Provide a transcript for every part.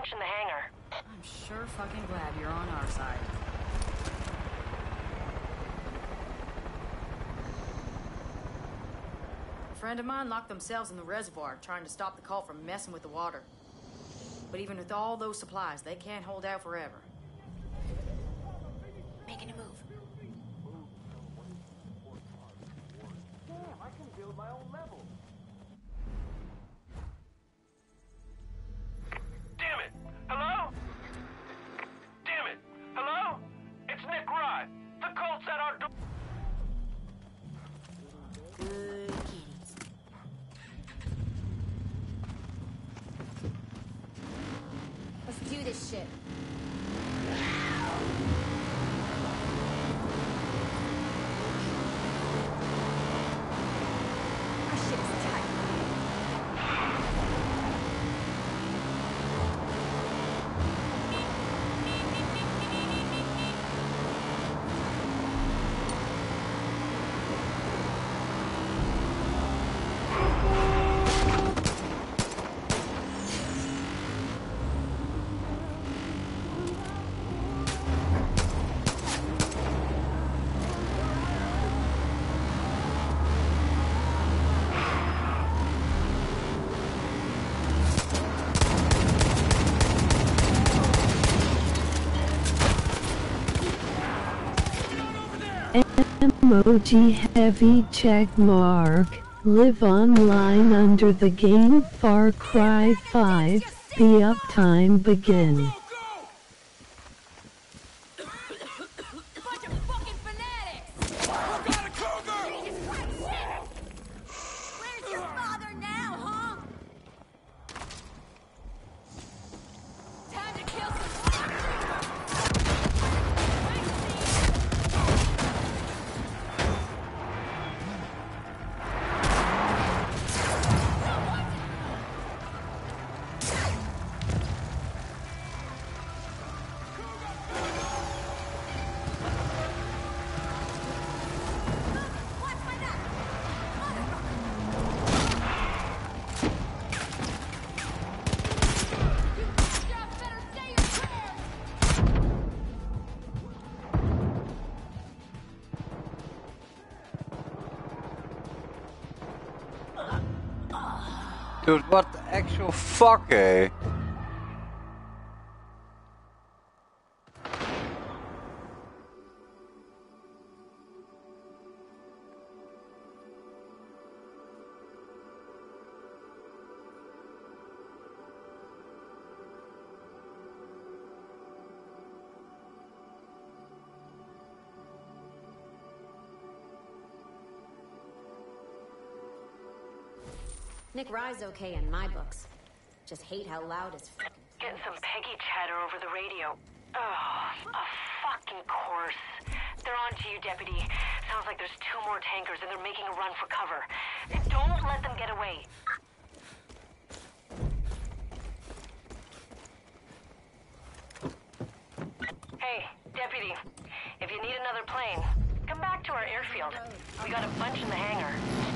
bunch in the hangar. I'm sure fucking glad you're on our side. A friend of mine locked themselves in the reservoir trying to stop the call from messing with the water. But even with all those supplies, they can't hold out forever. Making a move. Damn, I can build my own level. Shit. Emoji heavy check mark. Live online under the game Far Cry 5. The uptime begin. Dude, what the actual fuck, eh? Rye's okay in my books. Just hate how loud his fucking Getting some Peggy chatter over the radio. Oh, a fucking course. They're on to you, Deputy. Sounds like there's two more tankers and they're making a run for cover. Don't let them get away. Hey, Deputy. If you need another plane, come back to our airfield. We got a bunch in the hangar.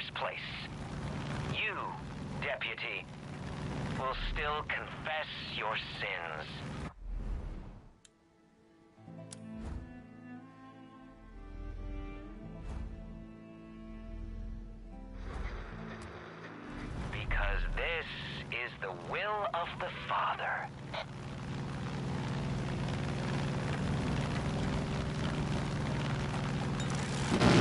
first place. You, deputy, will still confess your sins. Because this is the will of the Father. you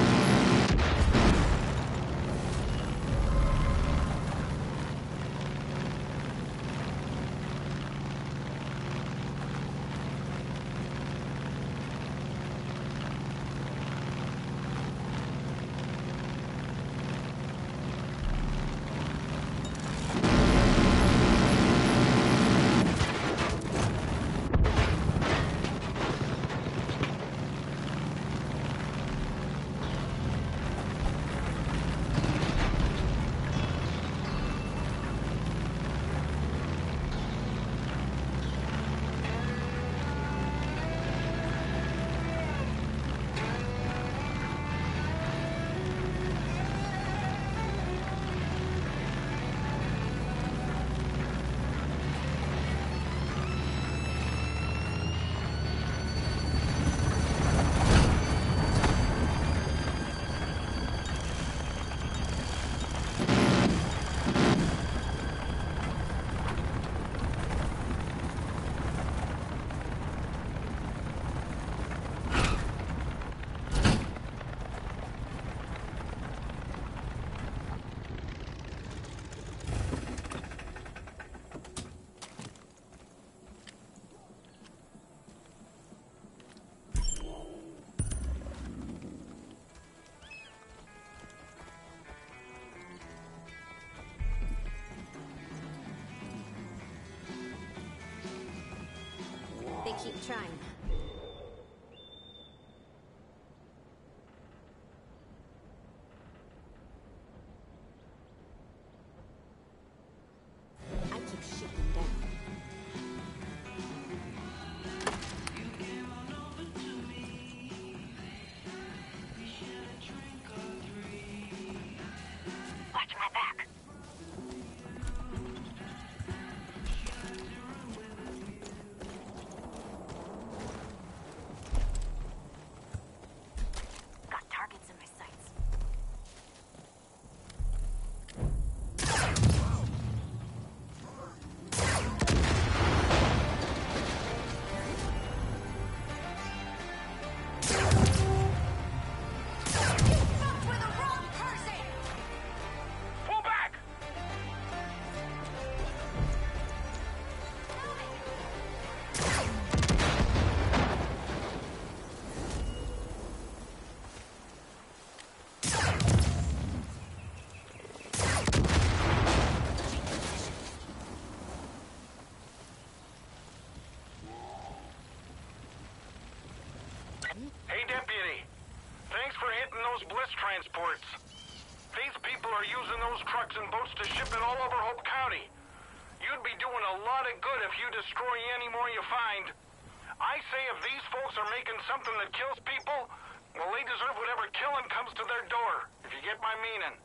Keep trying. Hitting those bliss transports. These people are using those trucks and boats to ship it all over Hope County. You'd be doing a lot of good if you destroy any more you find. I say if these folks are making something that kills people, well, they deserve whatever killing comes to their door, if you get my meaning.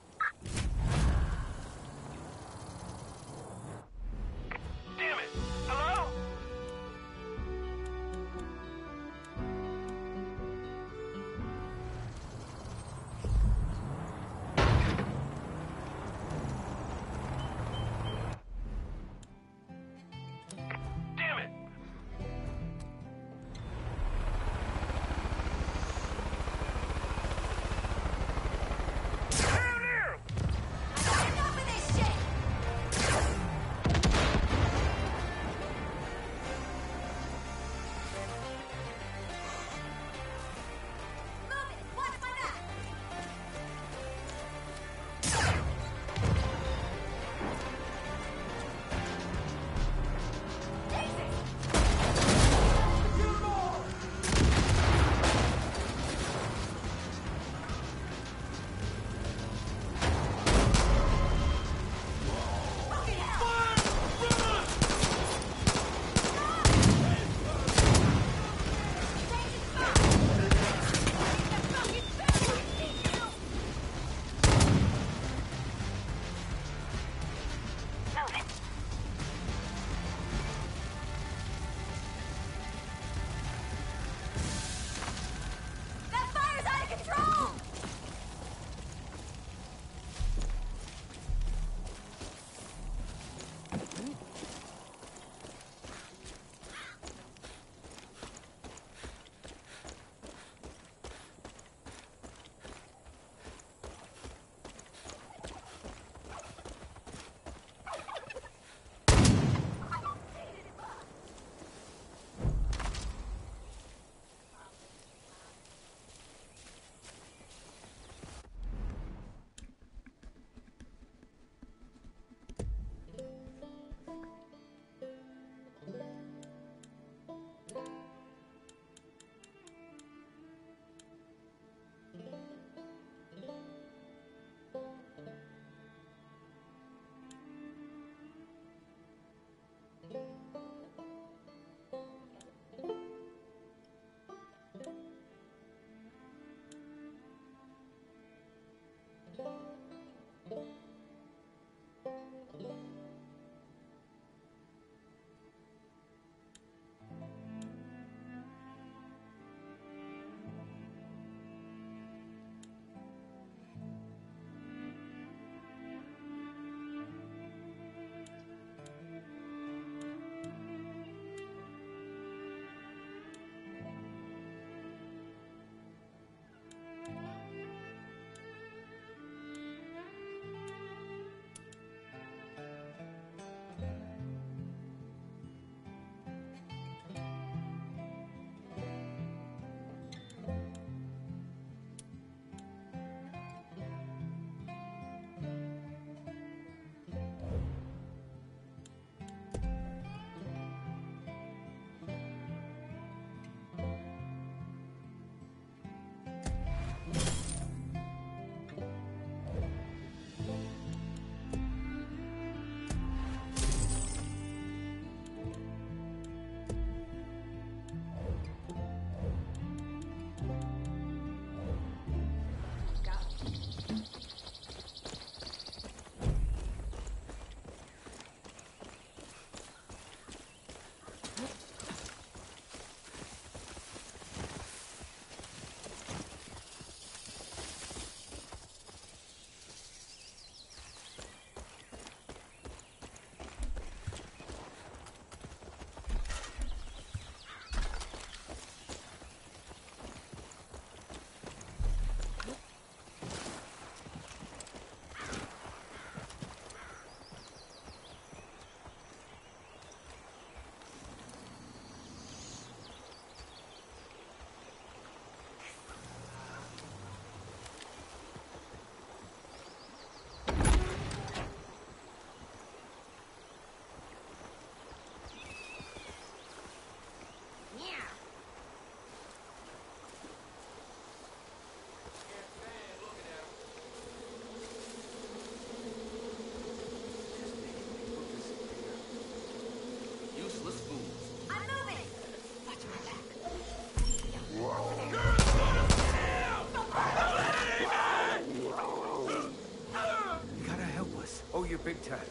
Anytime.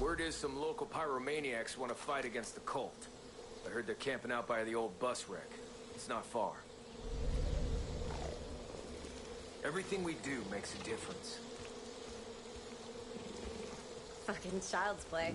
Word is some local pyromaniacs want to fight against the cult. I heard they're camping out by the old bus wreck. It's not far. Everything we do makes a difference. Fucking child's play.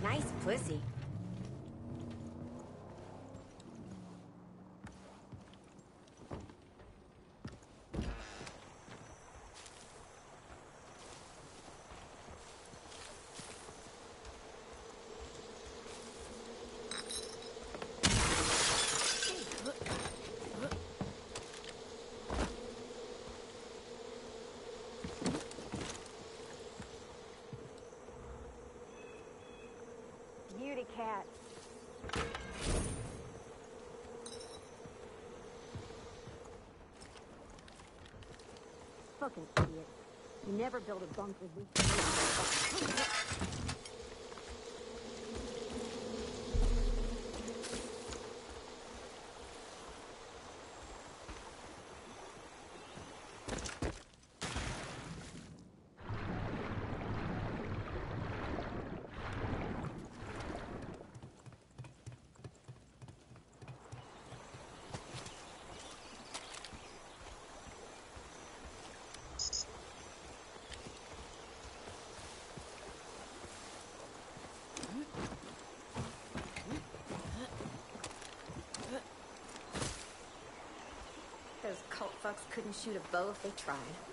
Nice pussy. Beauty cat. Fucking idiot. You never build a bunker this Those cult fucks couldn't shoot a bow if they tried.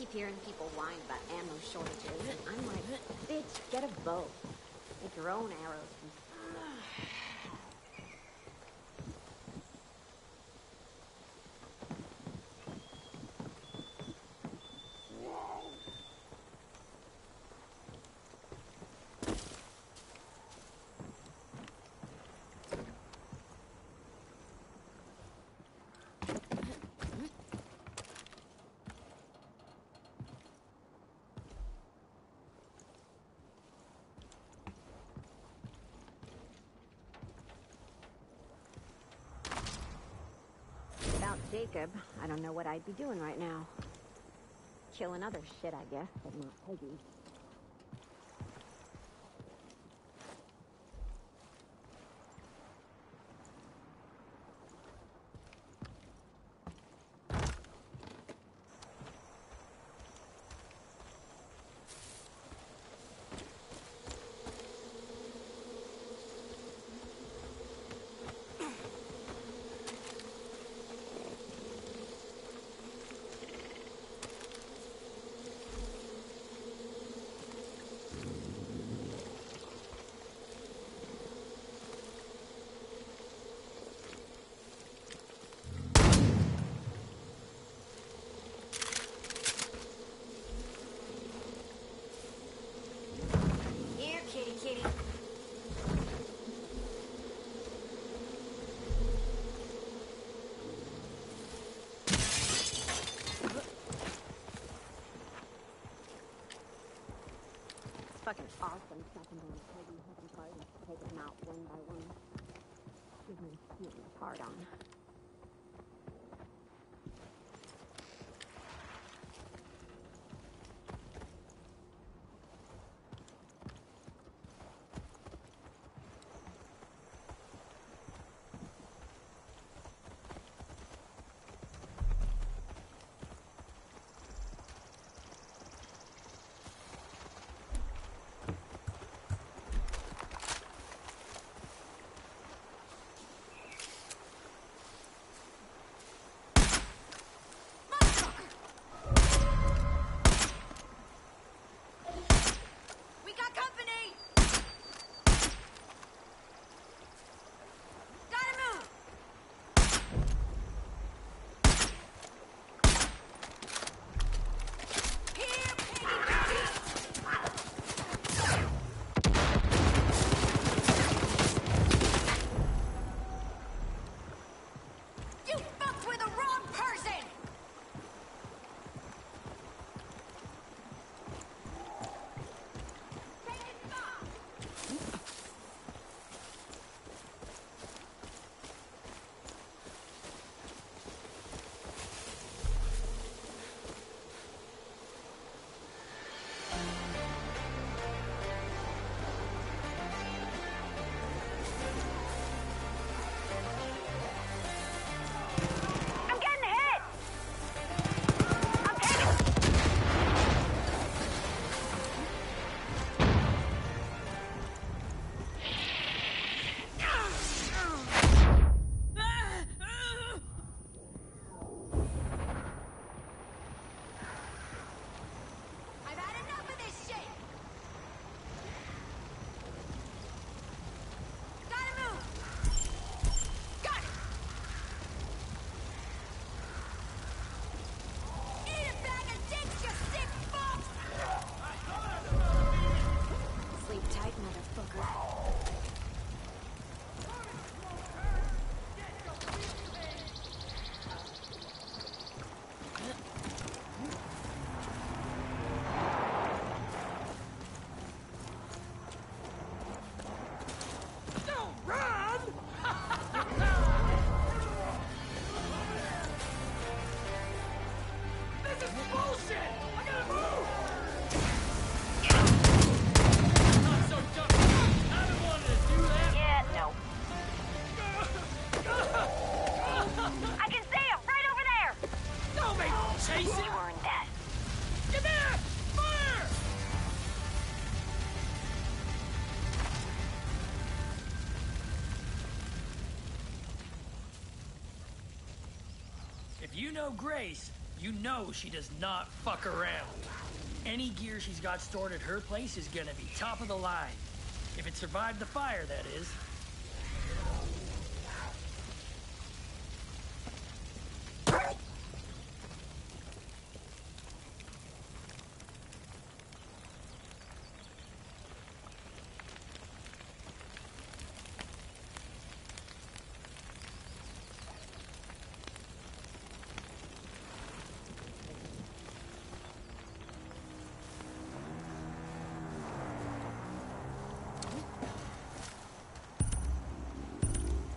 Keep hearing people whine about ammo shortages. I'm like, bitch, get a bow. Make your own arrows. Without Jacob, I don't know what I'd be doing right now. Killing other shit, I guess, but not Peggy. Here, kitty, kitty. It's fucking awesome by Peggy having parties to take them out one by one. Me really hard on. You know Grace, you know she does not fuck around. Any gear she's got stored at her place is gonna be top of the line. If it survived the fire, that is.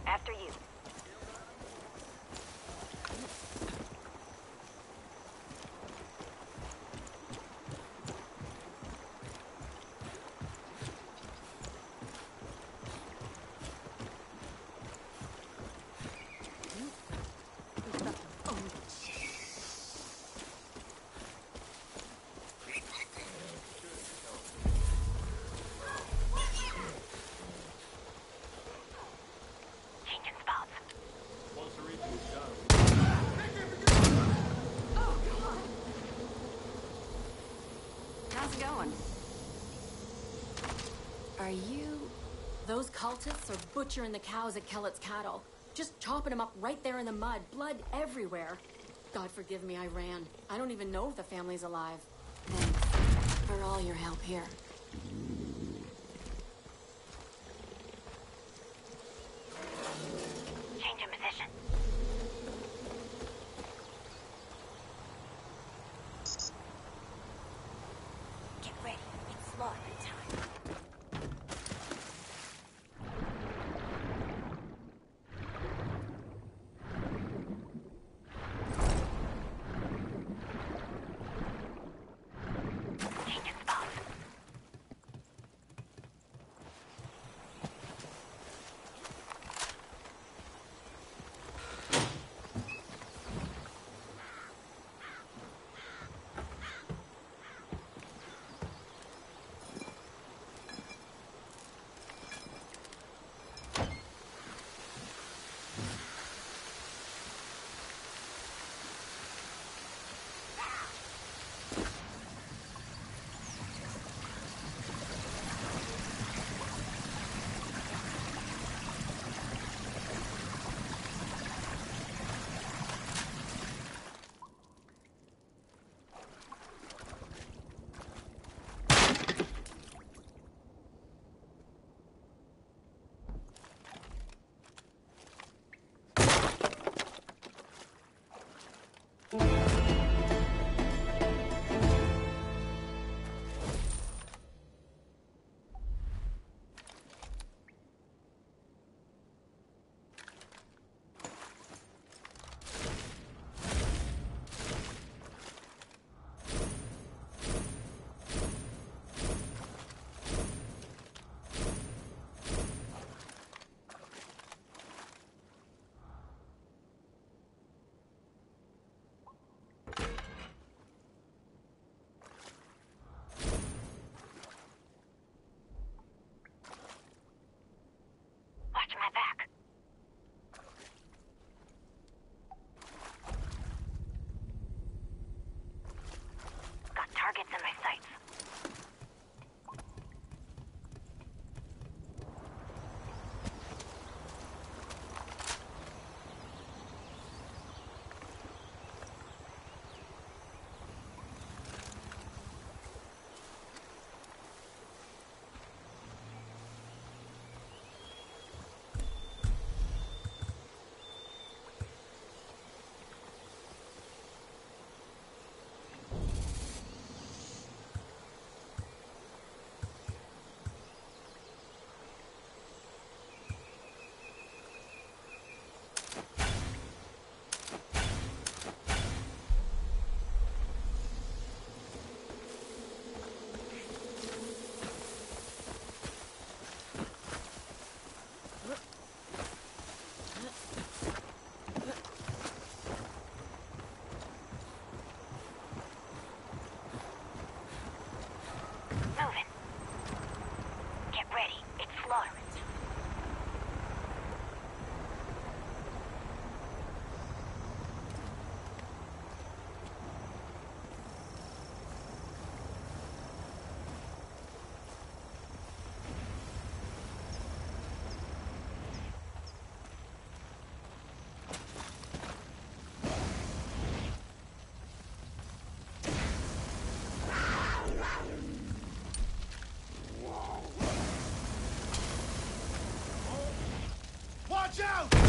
After you. Changing spots. How's it going? Are you... Those cultists are butchering the cows at Kellett's cattle. Just chopping them up right there in the mud, blood everywhere. God forgive me, I ran. I don't even know if the family's alive. Thanks for all your help here. Watch out!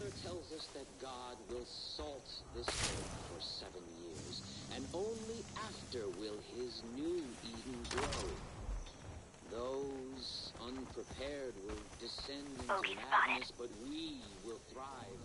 Father tells us that God will salt this earth for seven years, and only after will his new Eden grow. Those unprepared will descend into oh, Bogey madness, but we will thrive,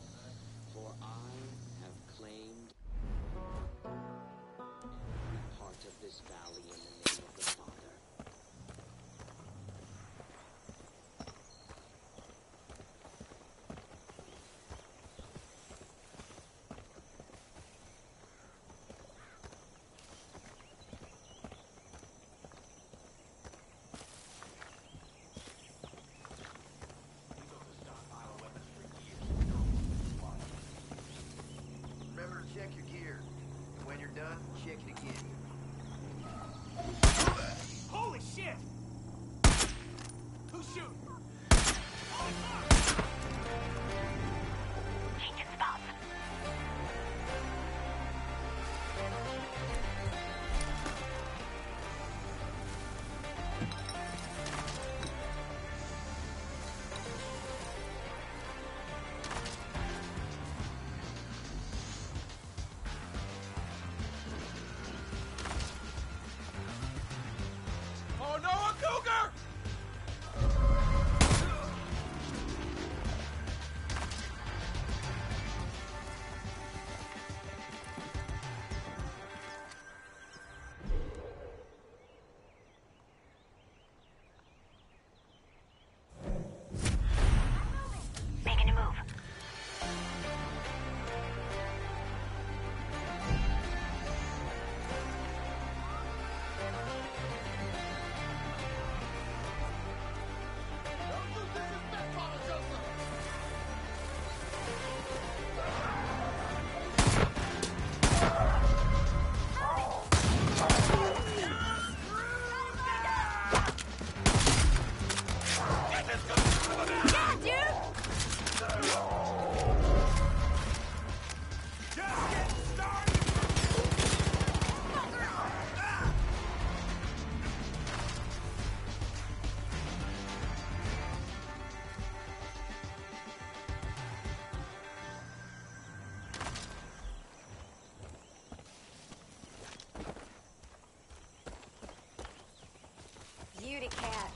kitty cat.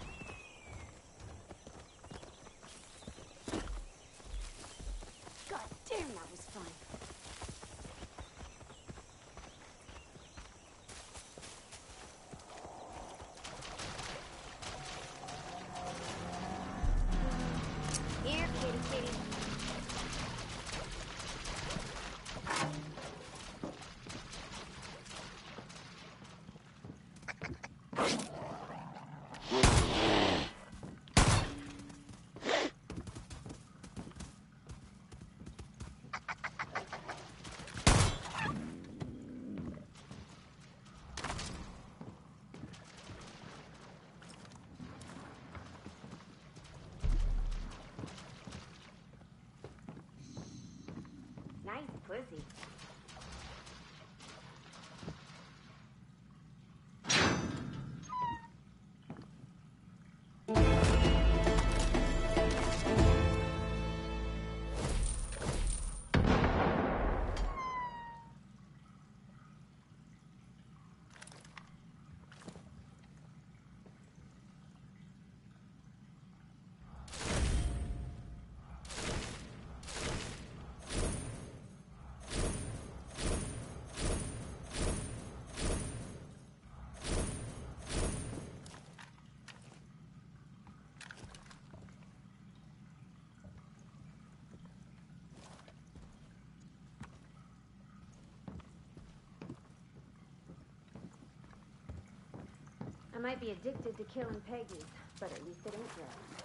God damn, that was fun. Here, kitty kitty. Nice might be addicted to killing Peggies, but at least it ain't drugs.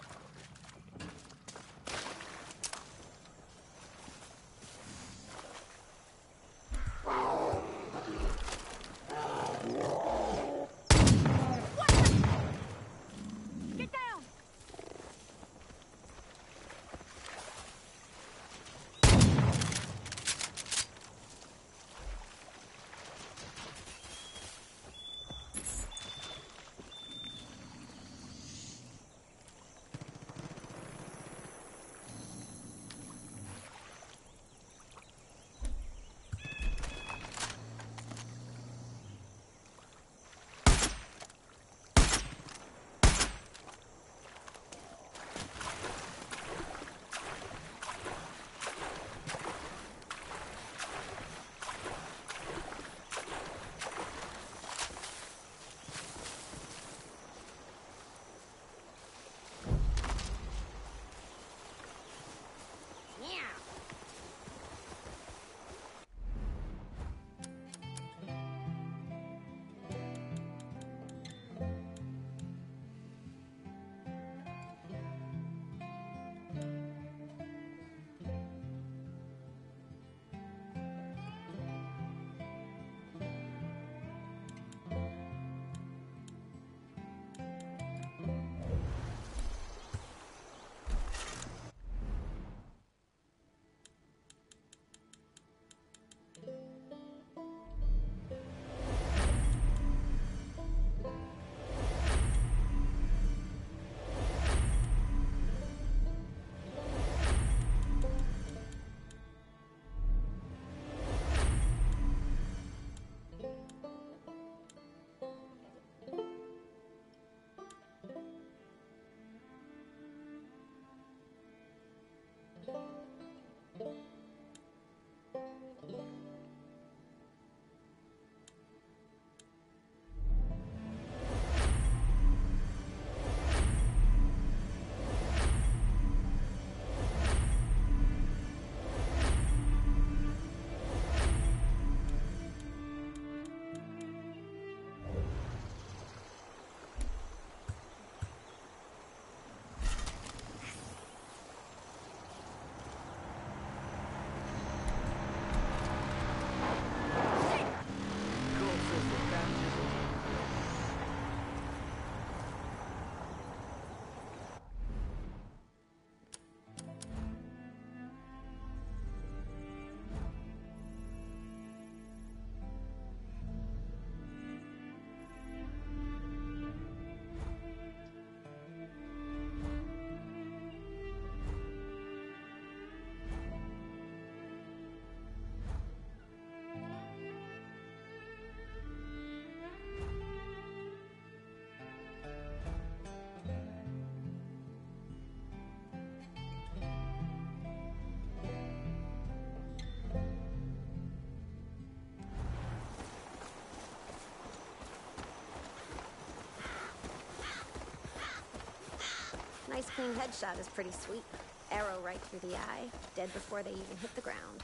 Nice clean headshot is pretty sweet. Arrow right through the eye, dead before they even hit the ground.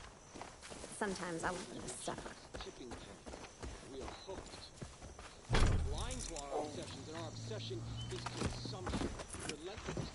Sometimes I want them to suffer. We are hooked. Blind to our obsessions, and our obsession is consumption. Relentless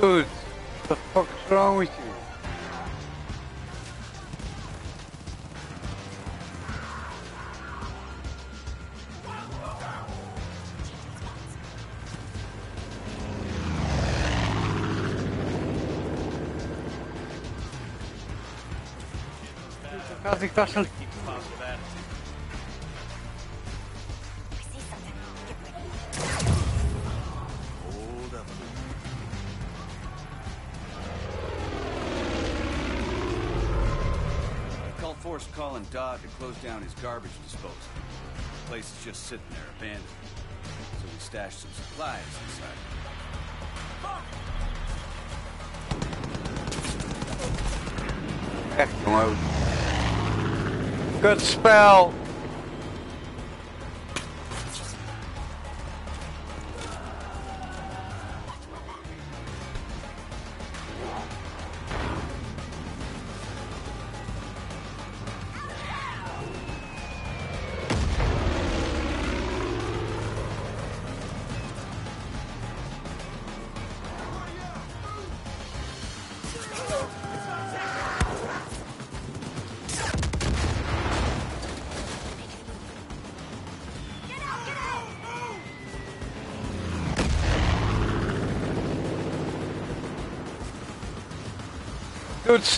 Dude, what the fuck is wrong with you? Called Forrest Colin Dodd to close down his garbage disposal. The place is just sitting there abandoned. So we stashed some supplies inside. Echt jongen. Kut spel.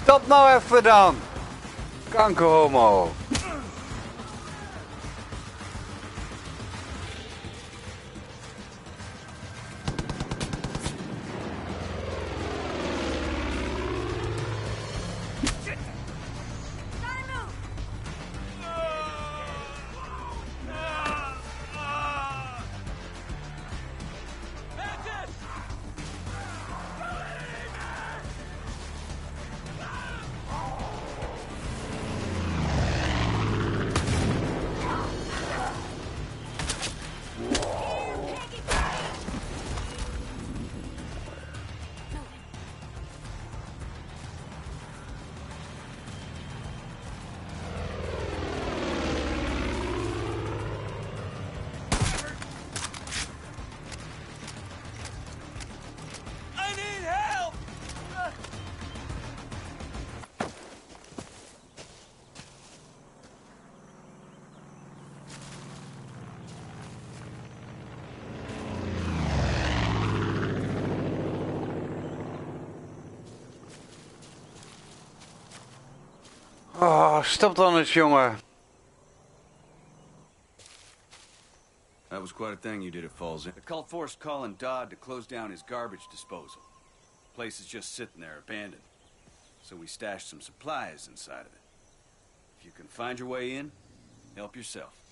Stop nou even dan. Kankerhomo. Stop dan eens, jongen. That was quite a thing you did at Falls End. The cult forced Colin Dodd to close down his garbage disposal. The place is just sitting there, abandoned. So we stashed some supplies inside of it. If you can find your way in, help yourself.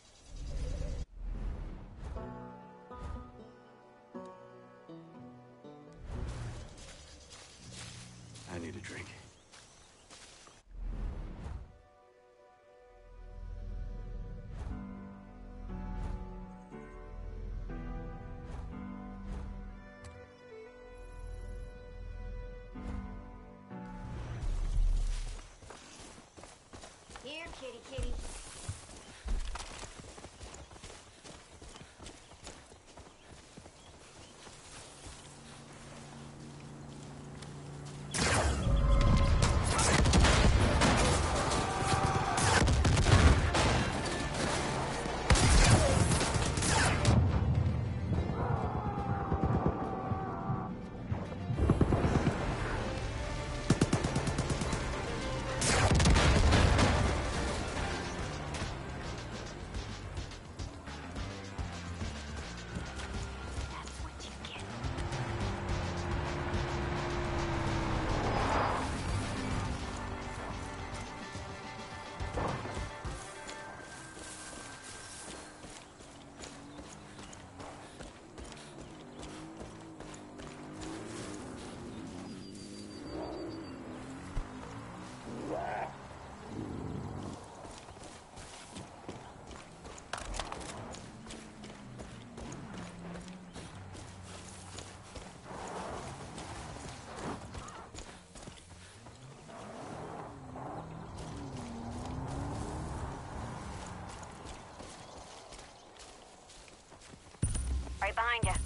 Right behind you.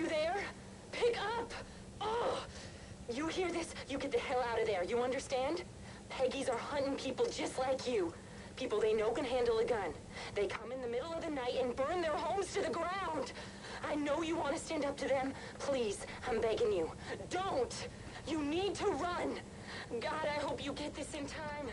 You there? Pick up! Oh! You hear this? You get the hell out of there, you understand? Peggies are hunting people just like you. People they know can handle a gun. They come in the middle of the night and burn their homes to the ground. I know you want to stand up to them. Please, I'm begging you. Don't! You need to run! God, I hope you get this in time.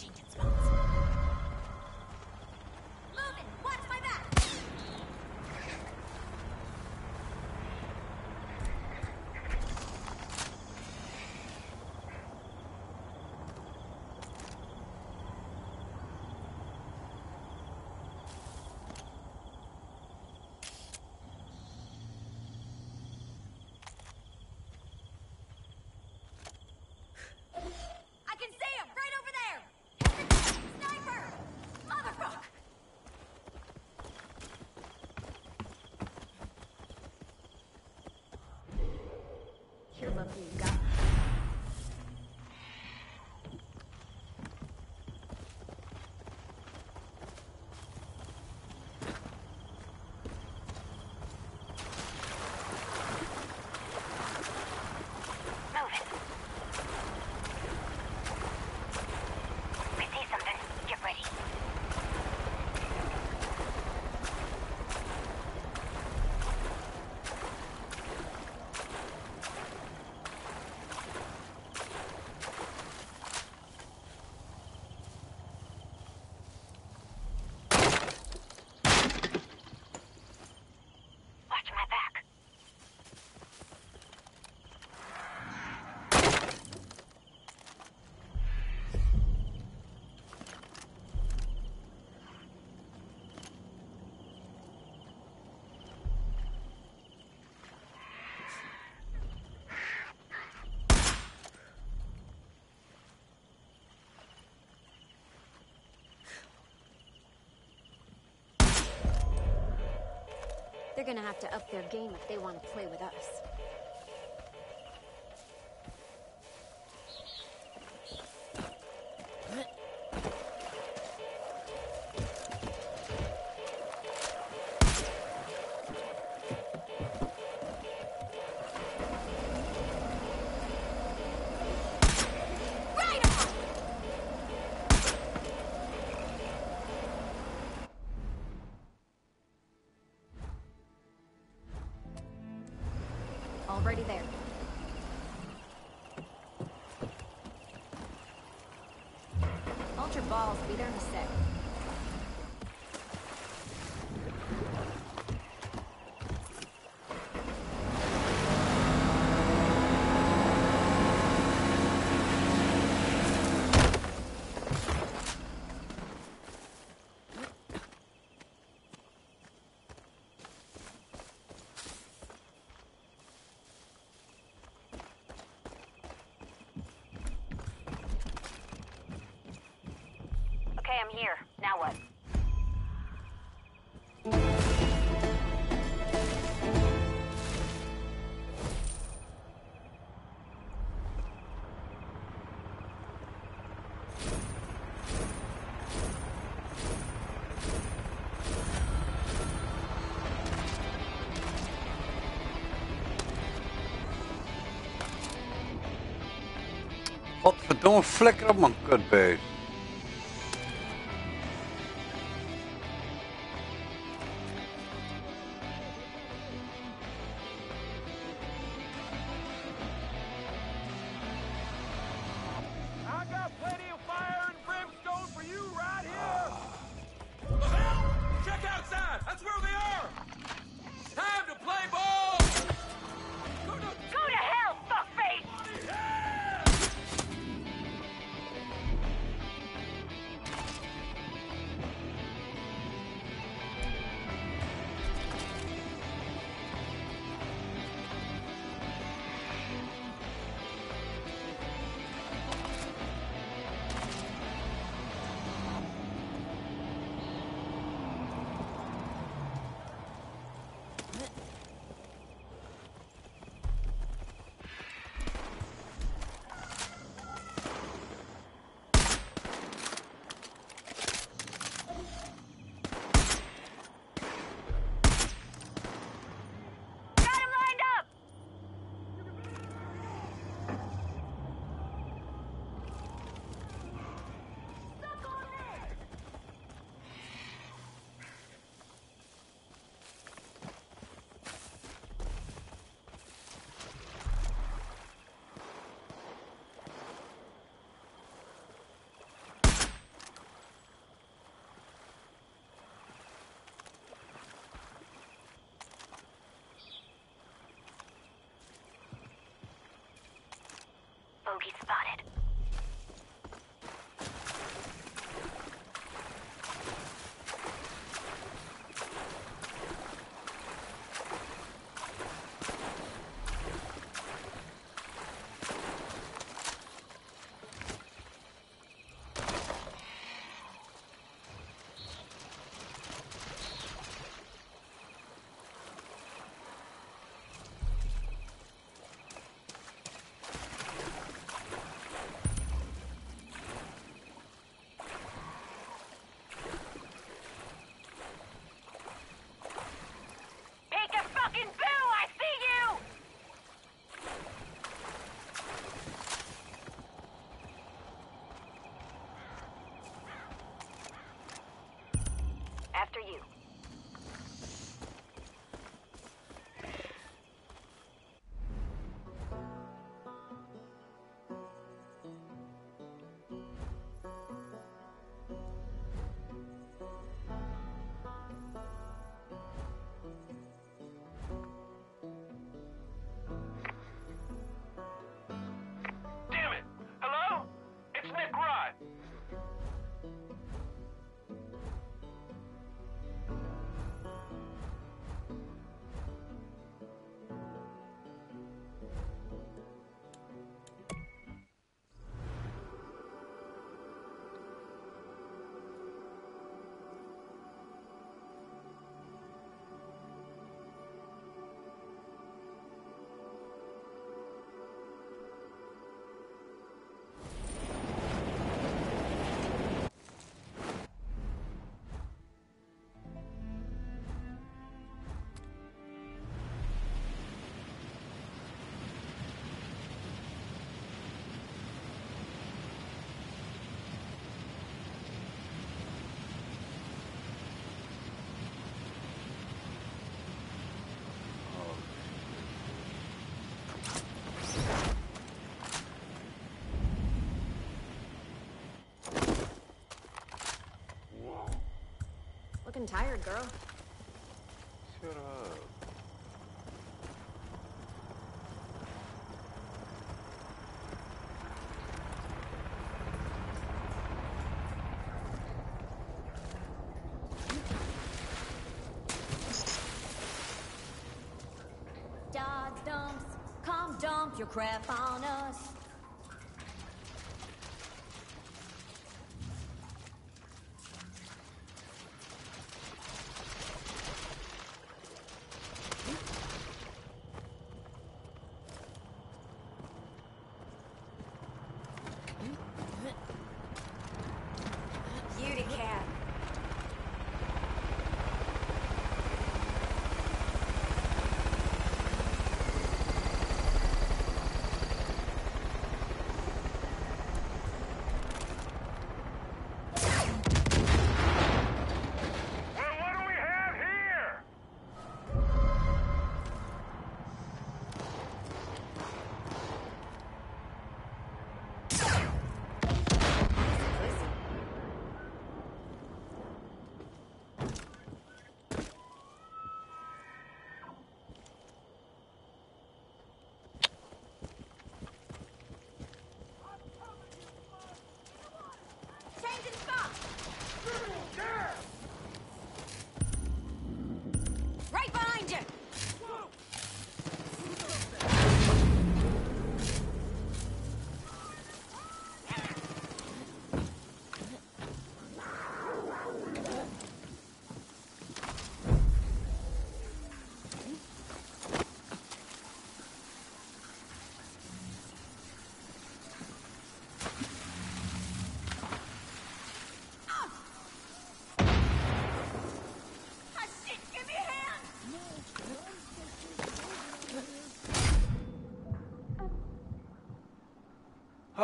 Changing spots. Moving! Watch my back! I can see him right over there! Sniper! Motherfucker! You're lucky you got Move it. We see something. Get ready. Watch my back. They're gonna have to up their game if they want to play with us. Already there. Hold your balls. Be there in a sec. I'm here. Now what? Godverdomme, flikker op mijn kutbeest. Bogey spotted. Looking tired, girl. Shut up. Dodd's dumps, come dump your crap on us.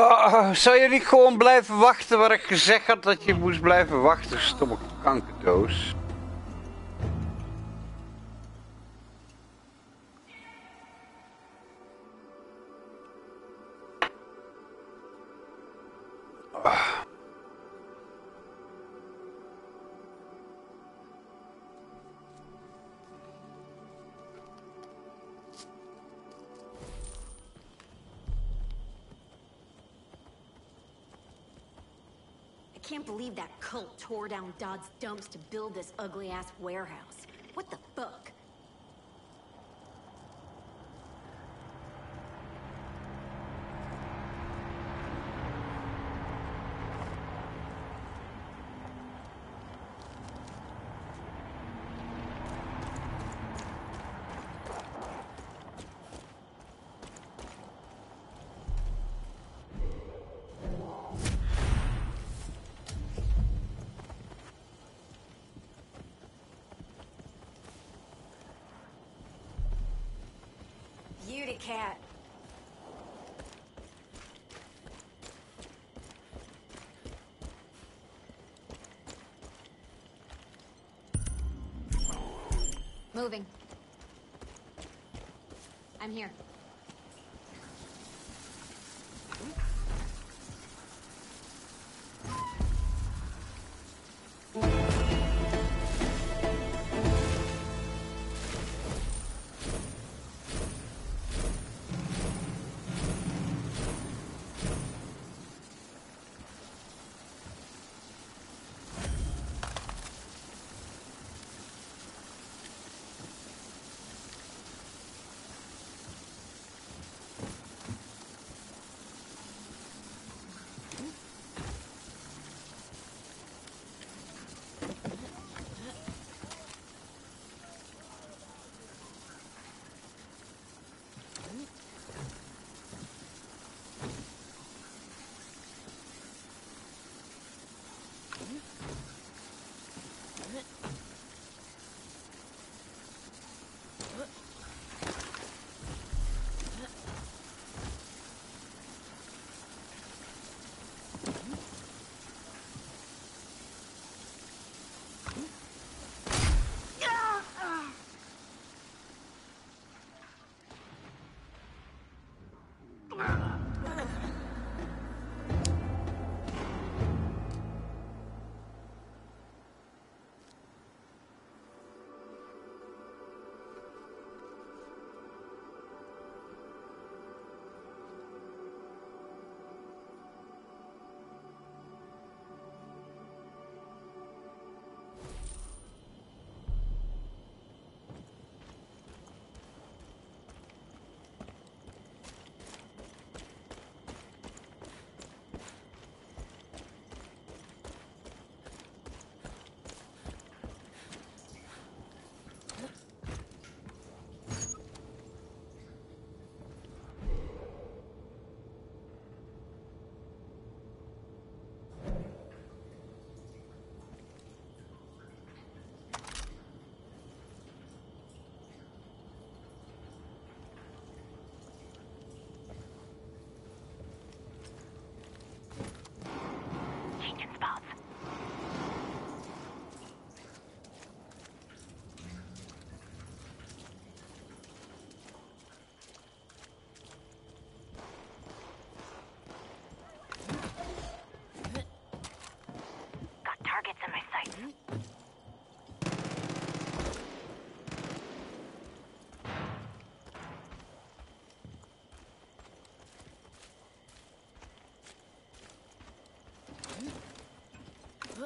Oh, zou je niet gewoon blijven wachten waar ik gezegd had dat je moest blijven wachten, stomme kankerdoos? Believe that cult tore down Dodd's dumps to build this ugly ass warehouse. What the fuck? Beauty cat. Moving. I'm here.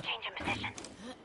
Change your position.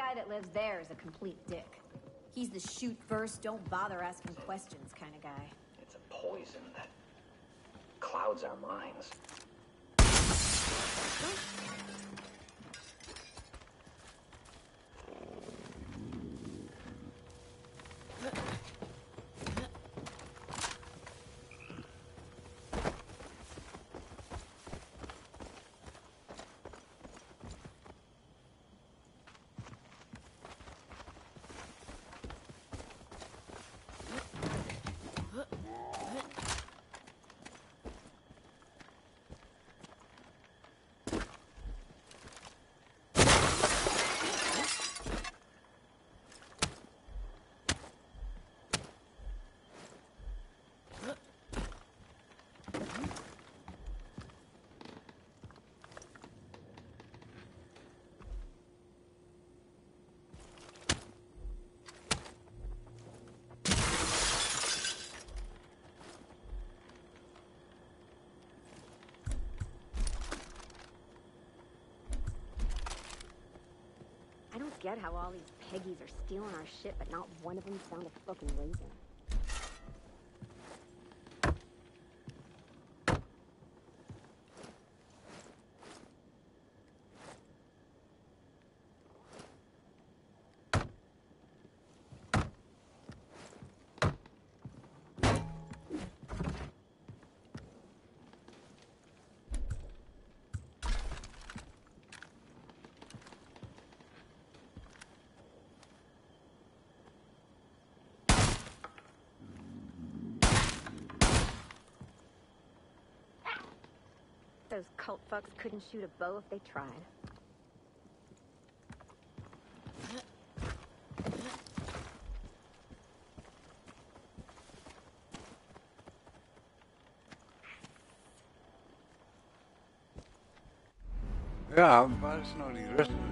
Guy that lives there is a complete dick. He's the shoot first, don't bother asking questions kind of guy. It's a poison that clouds our minds. I don't get how all these Peggies are stealing our shit, but not one of them found a fucking razor. Those cult fucks couldn't shoot a bow if they tried. Yeah, waar is nou die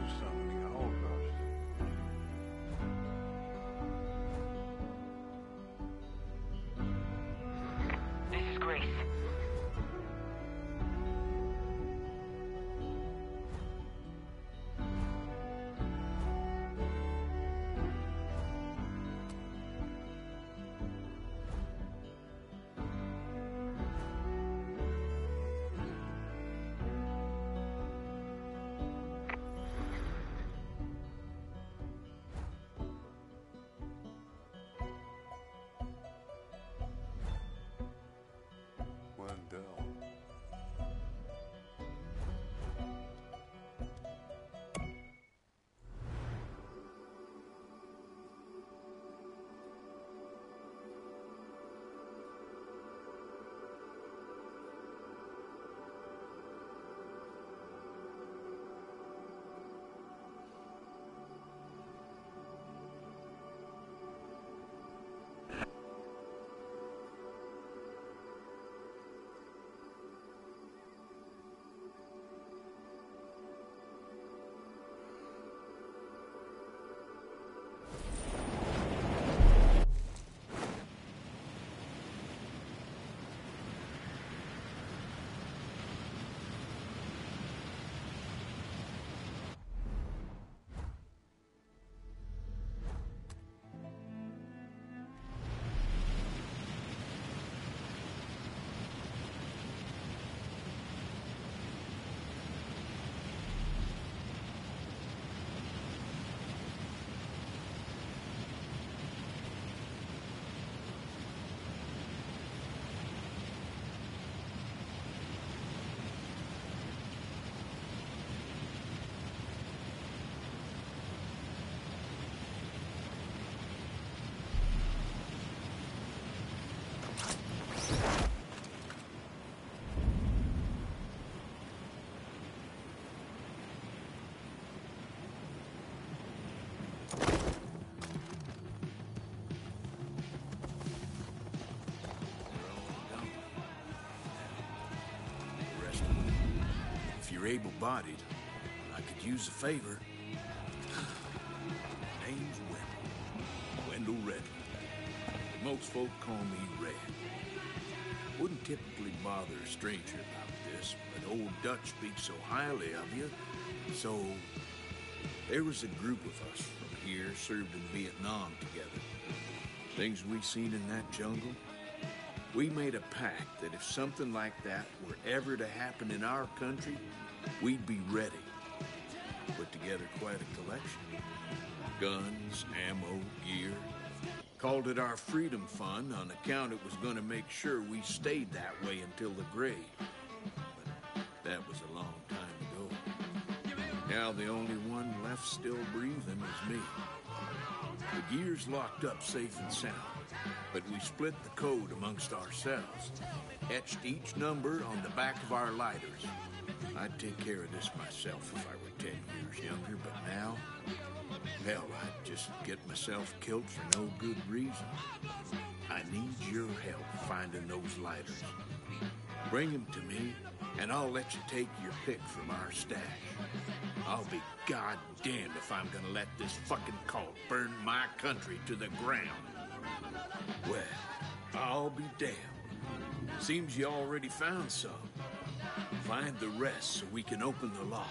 you're able-bodied, I could use a favor. Name's Wendell. Wendell. Most folk call me Red. Wouldn't typically bother a stranger about this, but old Dutch speaks so highly of you, so There was a group of us from here served in Vietnam together. Things we seen in that jungle. We made a pact that if something like that were ever to happen in our country, we'd be ready. Put together quite a collection. Guns, ammo, gear. Called it our Freedom Fund on account it was going to make sure we stayed that way until the grave. But that was a long time ago. Now the only one left still breathing is me. The gear's locked up safe and sound, but we split the code amongst ourselves. Etched each number on the back of our lighters. I'd take care of this myself if I were ten years younger, but now, hell, I'd just get myself killed for no good reason. I need your help finding those lighters. Bring them to me, and I'll let you take your pick from our stash. I'll be goddamned if I'm gonna let this fucking cult burn my country to the ground. Well, I'll be damned. Seems you already found some. Find the rest so we can open the lock.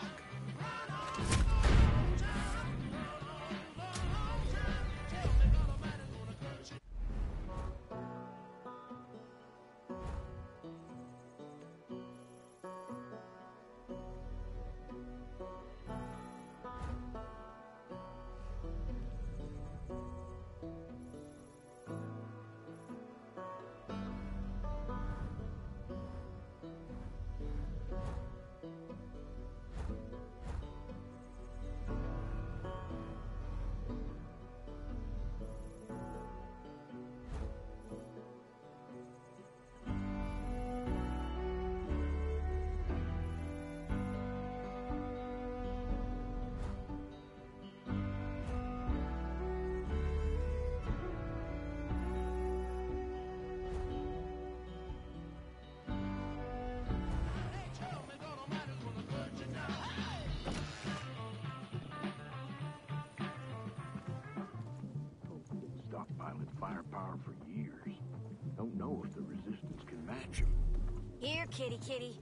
Kitty.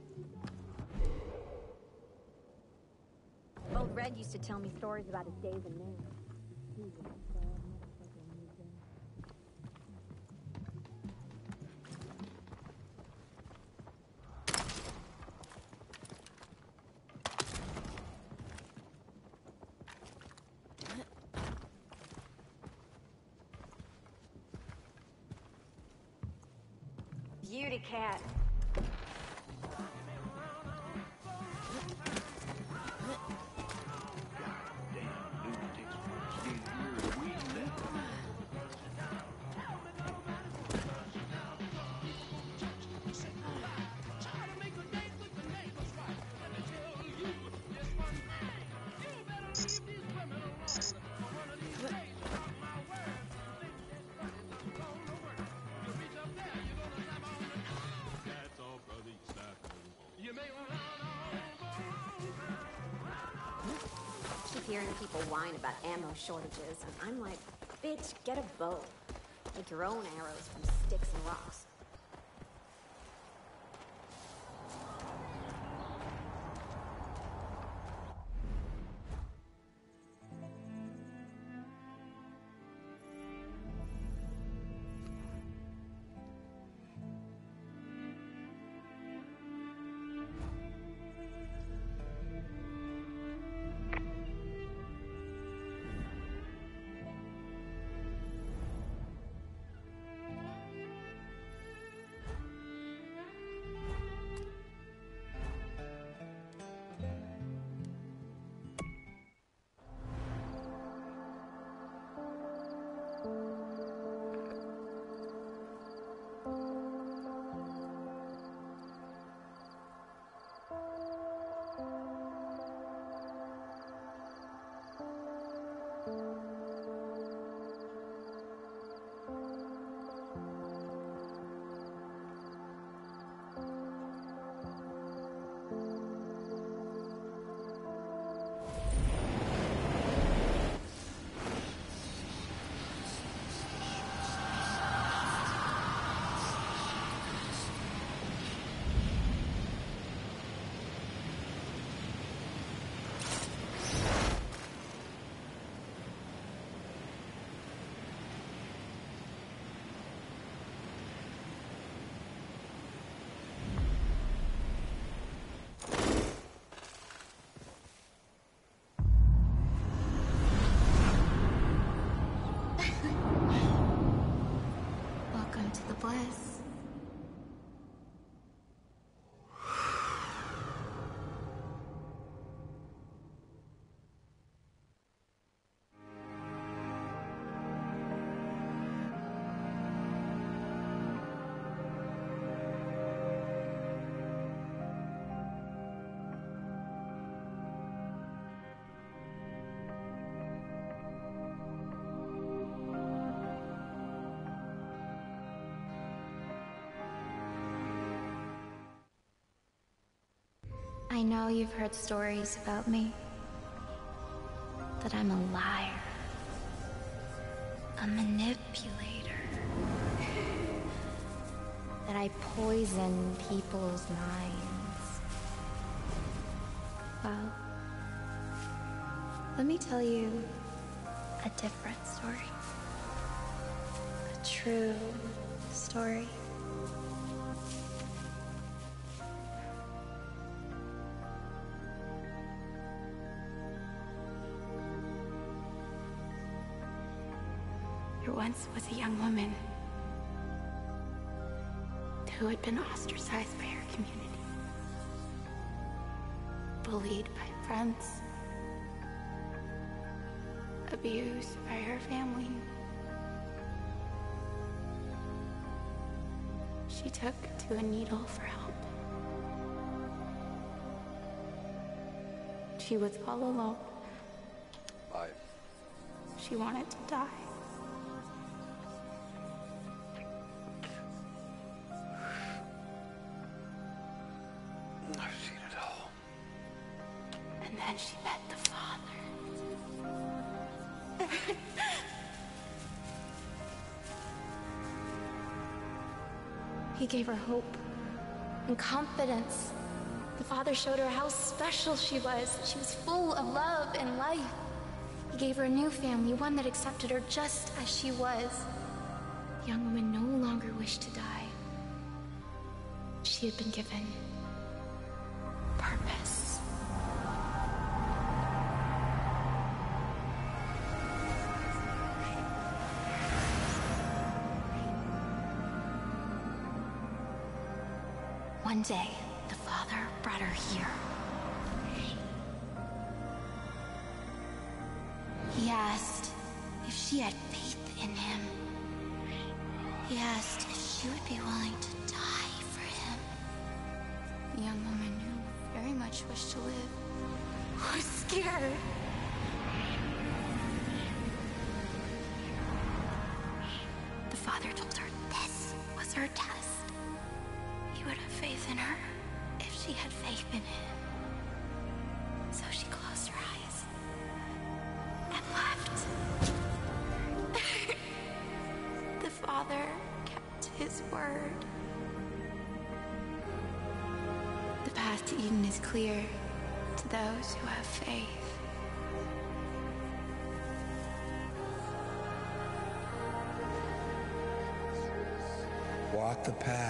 Old Red used to tell me stories about his days in Maine. Beauty cat. Hearing people whine about ammo shortages, and I'm like, bitch, get a bow. Make your own arrows from sticks and rocks. I know you've heard stories about me. That I'm a liar. A manipulator. that I poison people's minds. Well, let me tell you a different story. A true story. Once was a young woman who had been ostracized by her community, bullied by friends, abused by her family. She took to a needle for help. She was all alone. Bye. She wanted to die. Confidence. The father showed her how special she was. She was full of love and life. He gave her a new family, one that accepted her just as she was. The young woman no longer wished to die. She had been given young woman who very much wished to live was scared. The father told her this was her test. He would have faith in her if she had faith in him. So she closed her eyes and left. The father kept his word. To Eden is clear to those who have faith. Walk the path.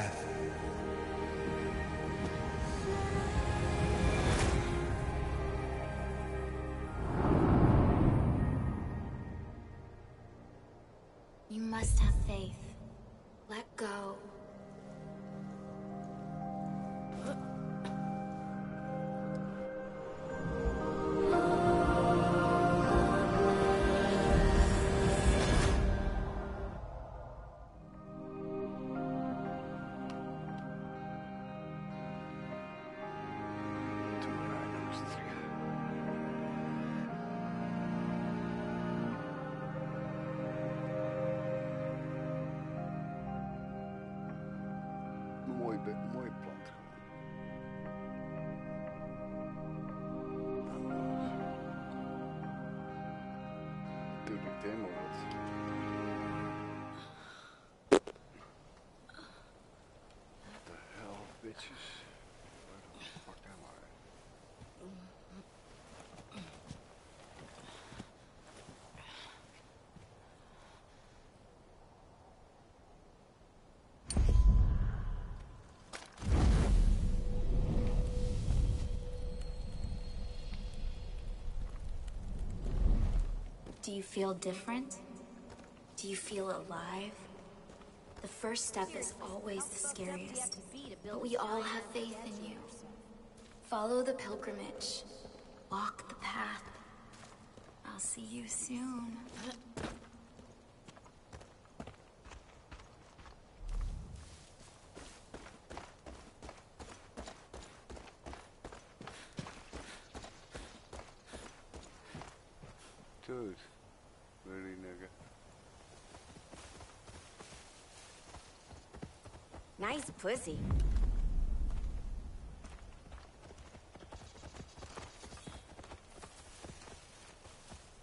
hebben een mooi plant gedaan. Ik helemaal wat. What the hell, bitches. Do you feel different? Do you feel alive? The first step is always the scariest, but we all have faith in you. Follow the pilgrimage. Walk the path. I'll see you soon. pussy.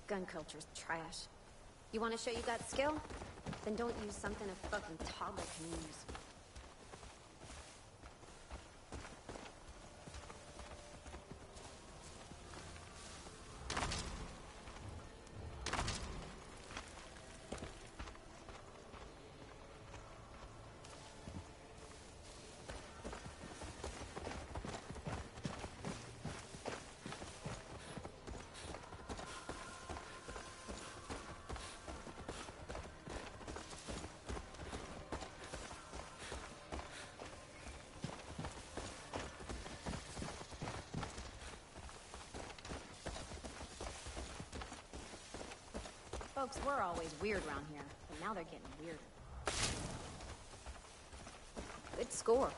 Gun culture's trash. You want to show you got skill? Then don't use something a fucking toddler can use. Folks were always weird around here, but now they're getting weirder. Good score.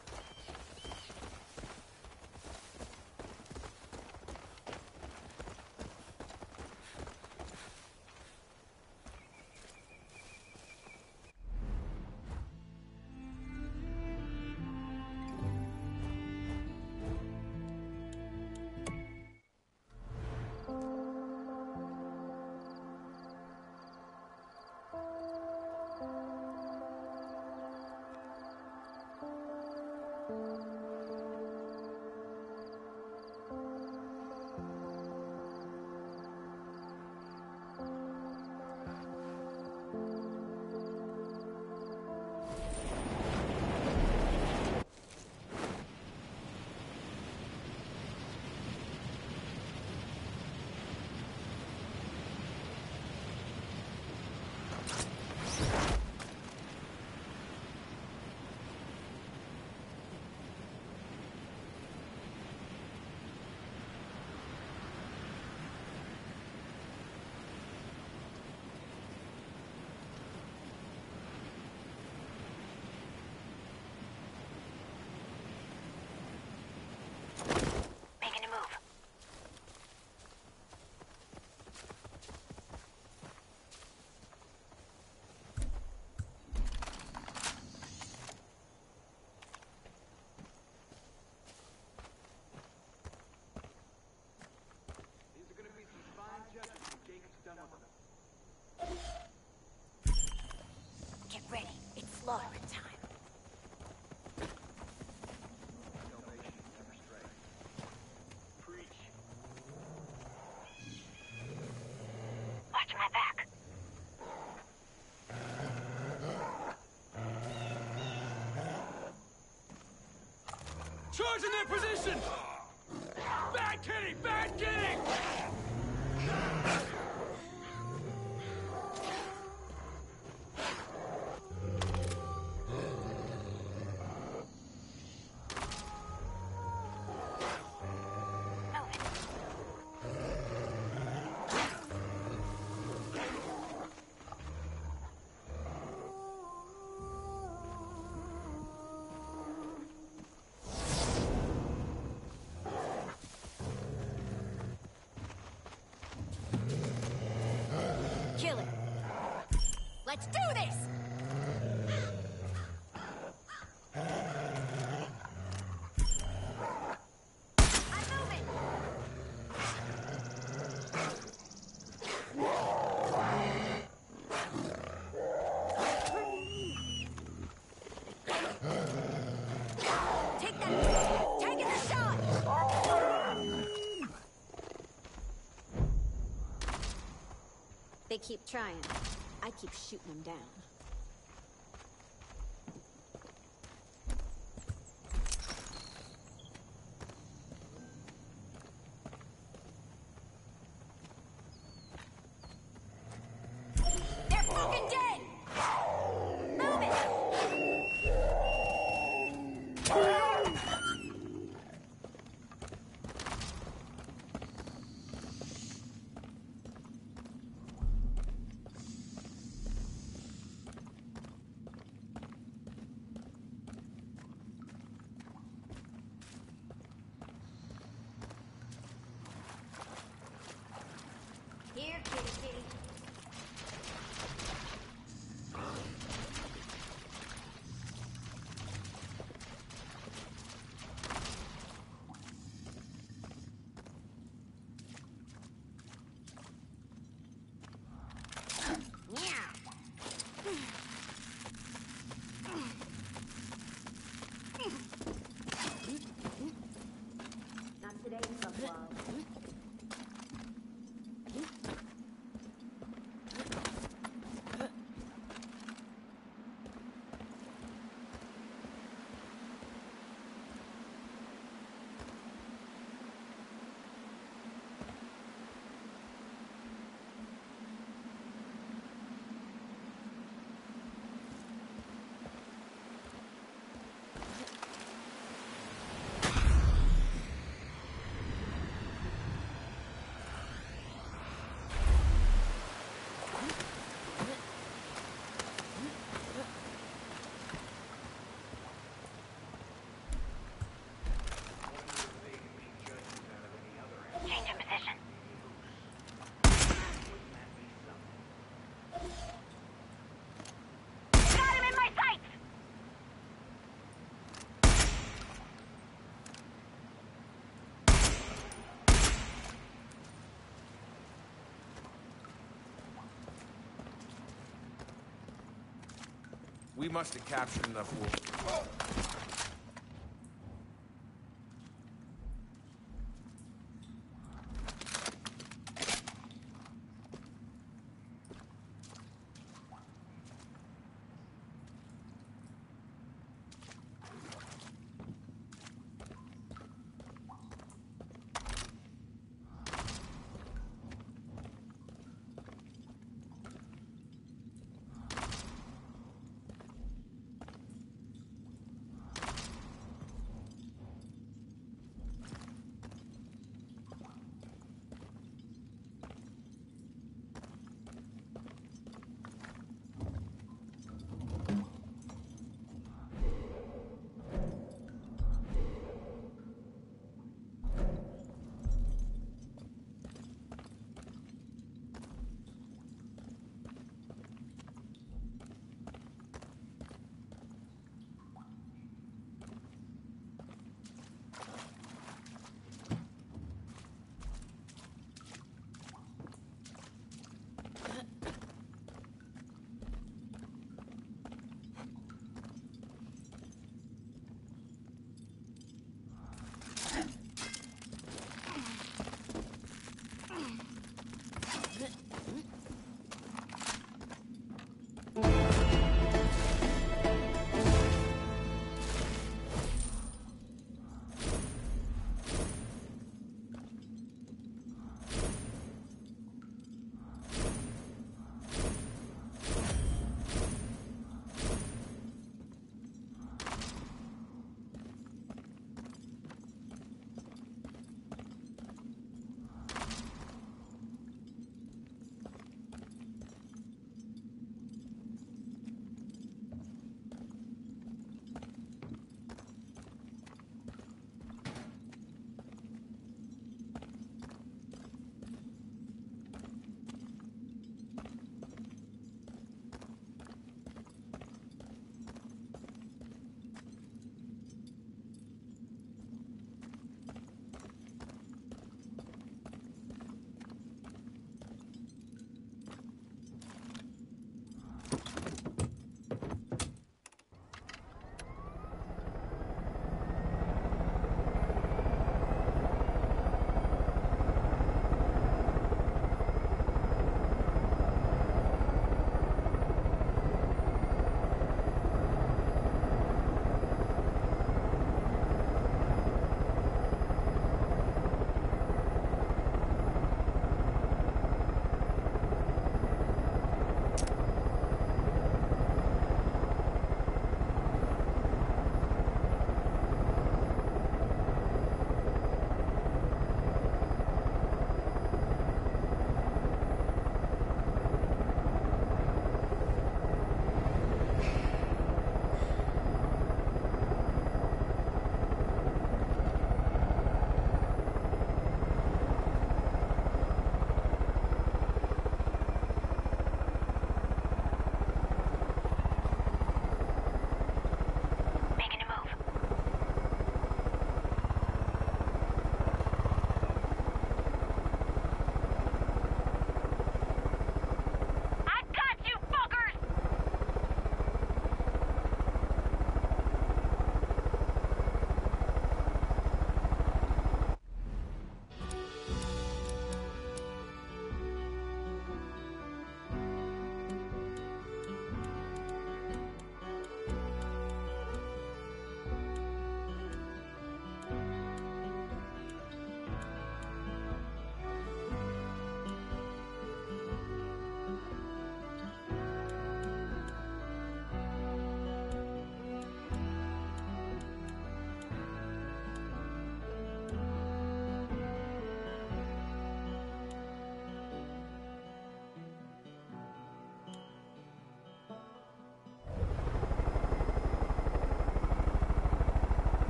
Preach. Watch my back. Charge in their position! Bad kitty! Bad kitty! Let's do this! They keep trying. I keep shooting them down. We must have captured enough wolves.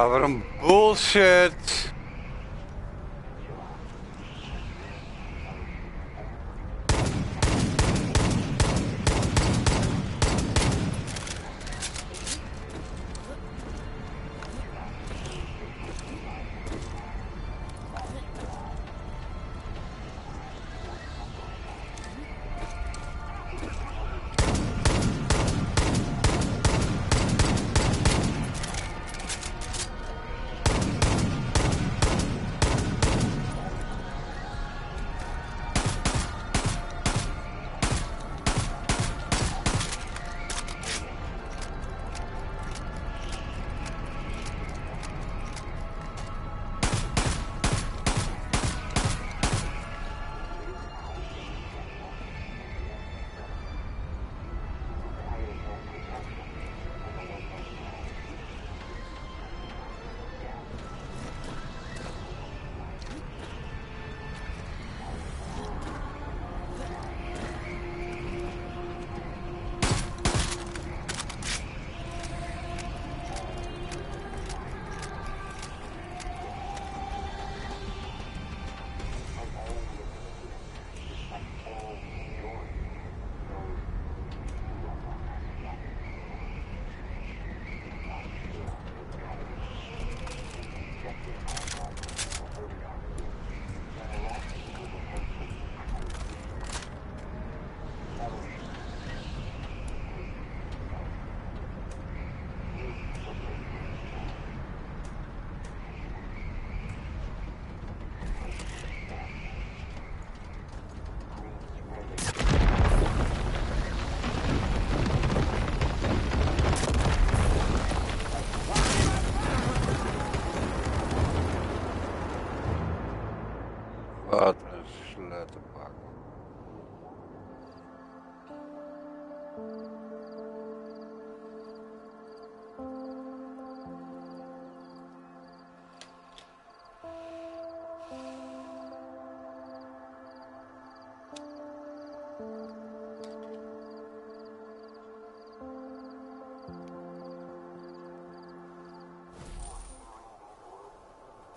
over bullshit.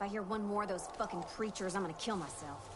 I hear one more of those fucking creatures, I'm gonna kill myself.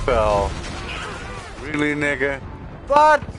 Kutspel. Really, nigga? What?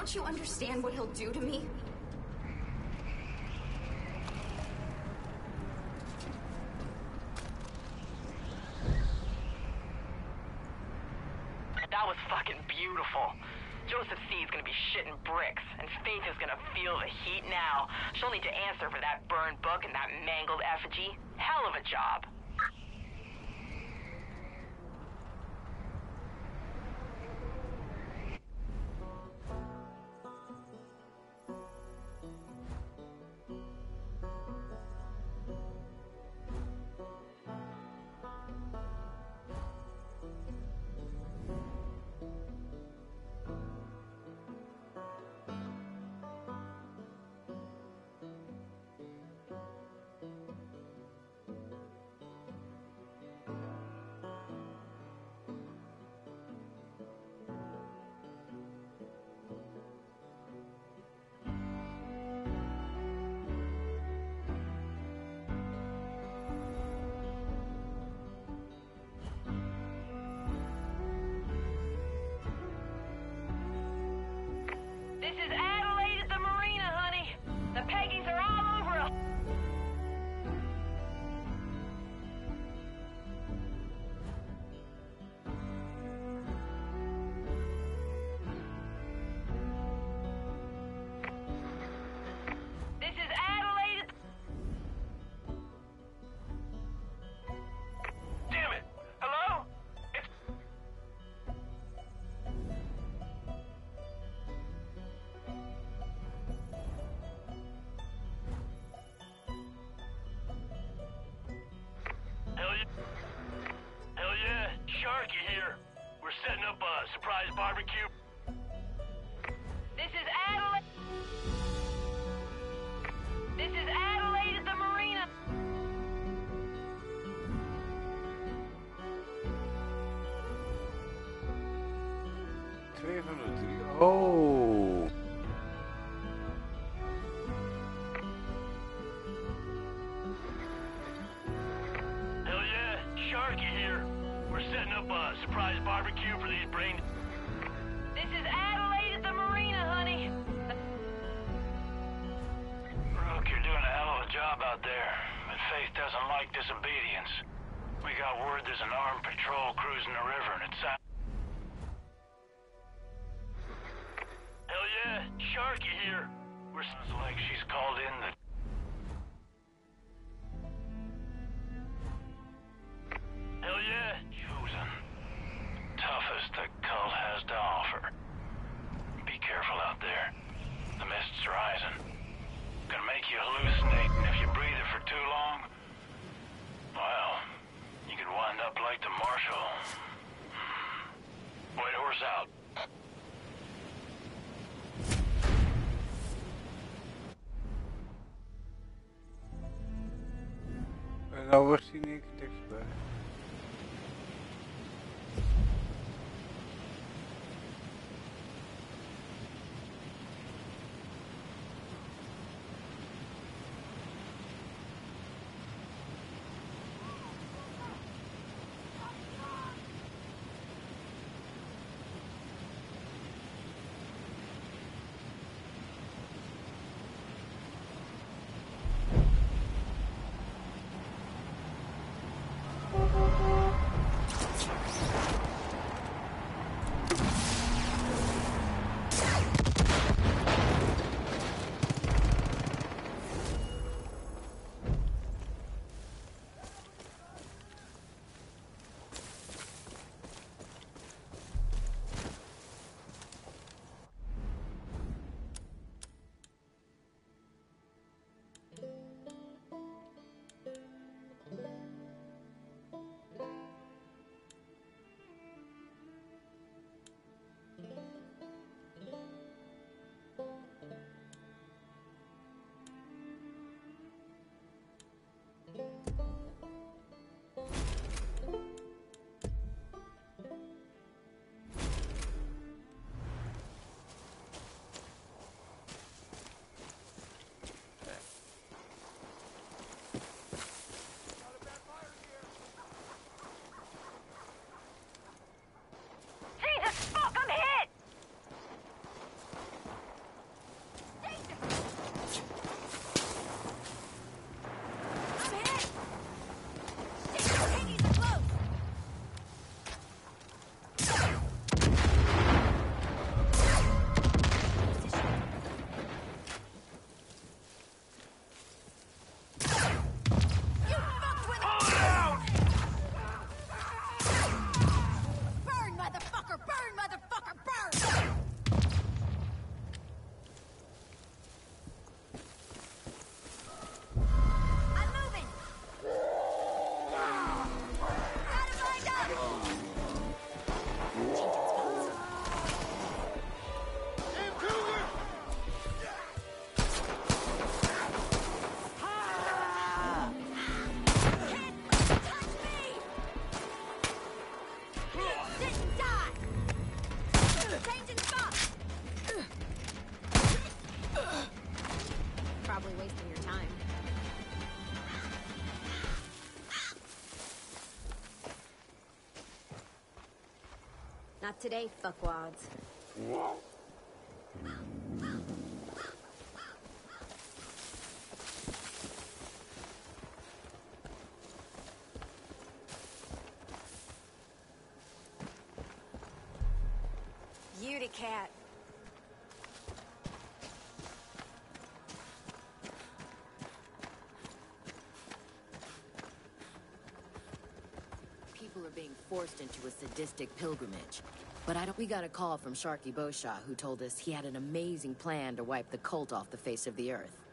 Don't you understand what he'll do to me? That was fucking beautiful. Joseph Seed is gonna be shitting bricks, and Faith is gonna feel the heat now. She'll need to answer for that burned book and that mangled effigy. Hell of a job. Surprise barbecue. This is Adelaide. This is Adelaide at the marina. Twee van de drie. Oh. Hell yeah. Sharky here. We're setting up a surprise barbecue for these brain. This is Adelaide at the marina, honey. Rook, you're doing a hell of a job out there. But Faith doesn't like disobedience. We got word there's an armed patrol cruising the river En dan was hij in één keer Today, fuckwads. Beauty cat. People are being forced into a sadistic pilgrimage. But I don't. We got a call from Sharky Boshaw who told us he had an amazing plan to wipe the cult off the face of the earth.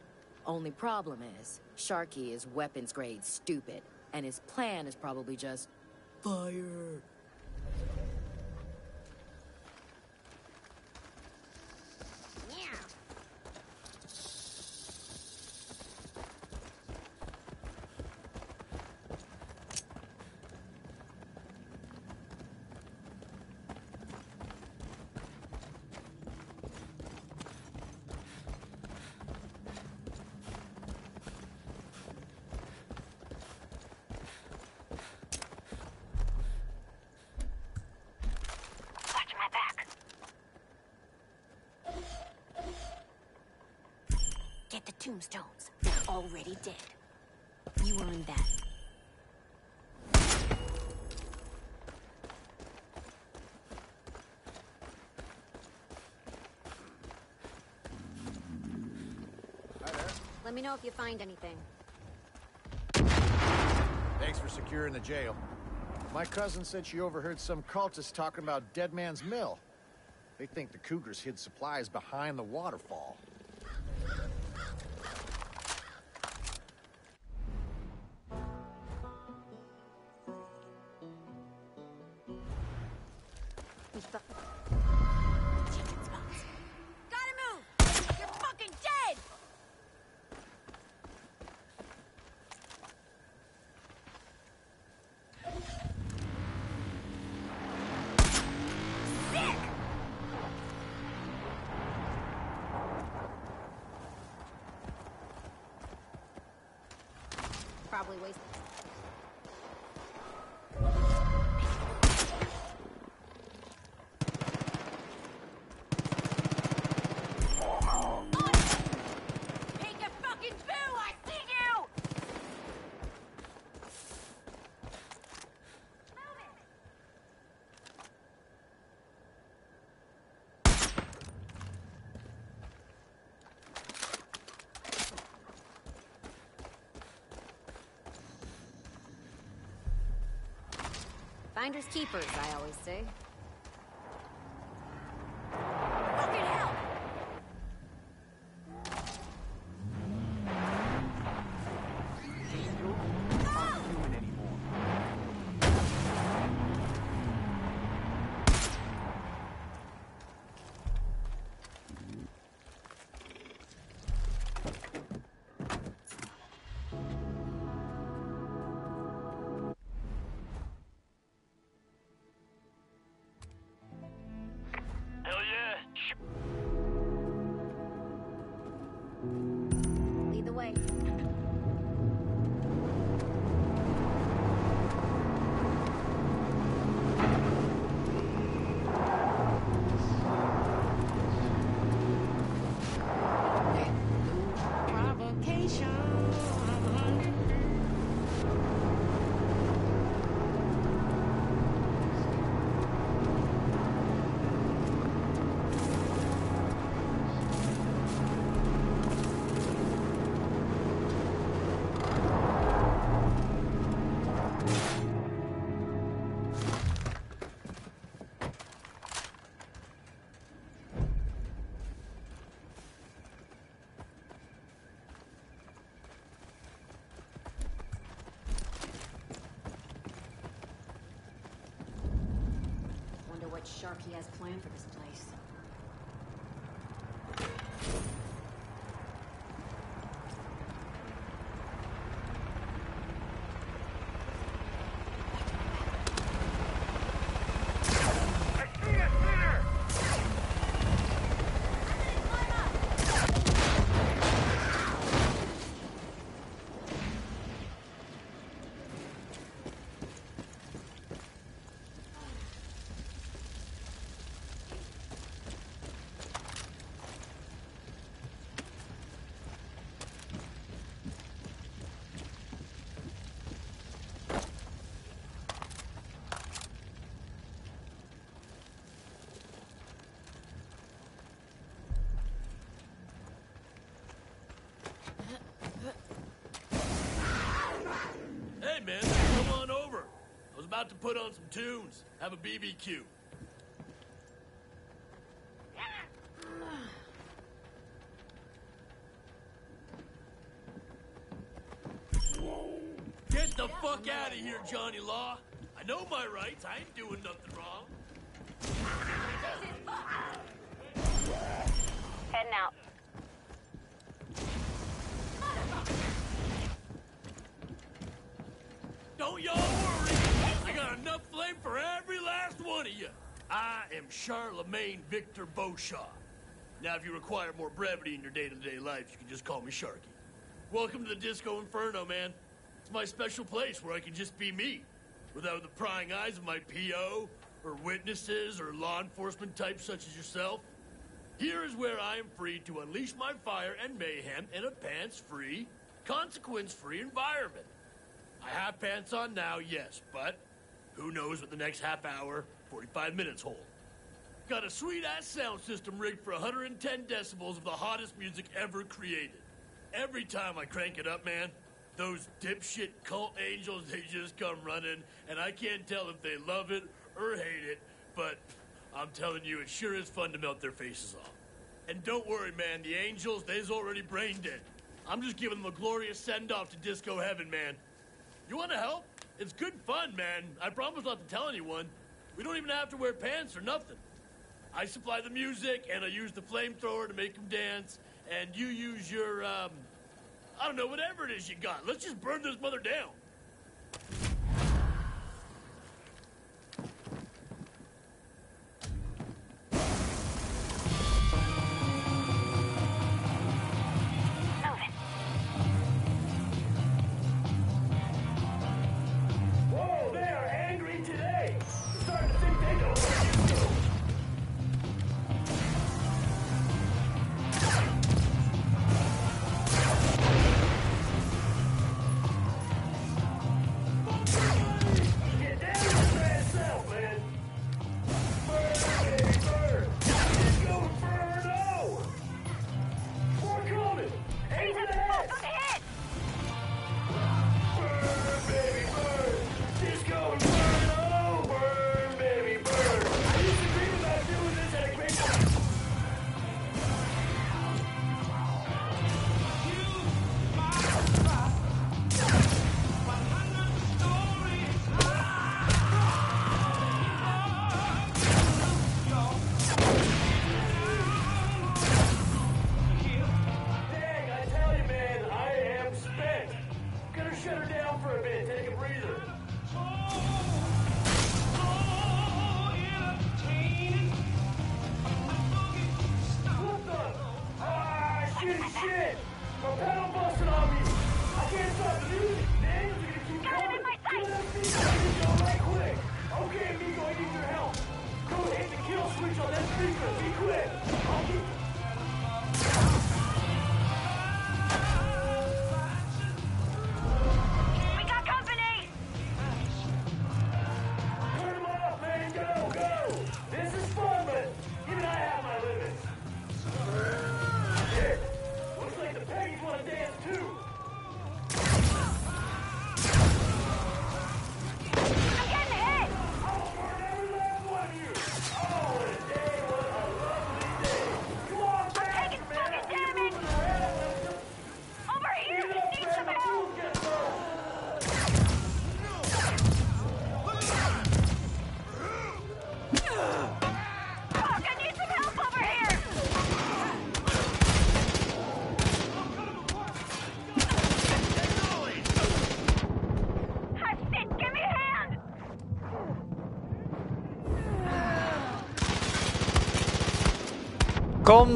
Only problem is, Sharky is weapons grade stupid, and his plan is probably just fire. Watch my back. Get the tombstones. They're already dead. You earned that. Let me know if you find anything. Thanks for securing the jail. My cousin said she overheard some cultists talking about Dead Man's Mill. They think the Cougars hid supplies behind the waterfall. Finders keepers, I always say. Sharky has planned for this About to put on some tunes. Have a BBQ. Get the fuck out of here, Johnny Law. I know my rights. I ain't doing nothing Victor Beauchamp. Now, if you require more brevity in your day-to-day life, you can just call me Sharky. Welcome to the Disco Inferno, man. It's my special place where I can just be me, without the prying eyes of my PO, or witnesses, or law enforcement types such as yourself. Here is where I am free to unleash my fire and mayhem in a pants-free, consequence-free environment. I have pants on now, yes, but who knows what the next half hour, 45 minutes hold. Got a sweet-ass sound system rigged for 110 decibels of the hottest music ever created. Every time I crank it up, man, those dipshit cult angels, they just come running, and I can't tell if they love it or hate it, but I'm telling you, it sure is fun to melt their faces off. And don't worry, man, the angels, they's already brain dead. I'm just giving them a glorious send-off to disco heaven, man. You want to help? It's good fun, man. I promise not to tell anyone. We don't even have to wear pants or nothing. I supply the music, and I use the flamethrower to make them dance, and you use your, um, I don't know, whatever it is you got. Let's just burn this mother down.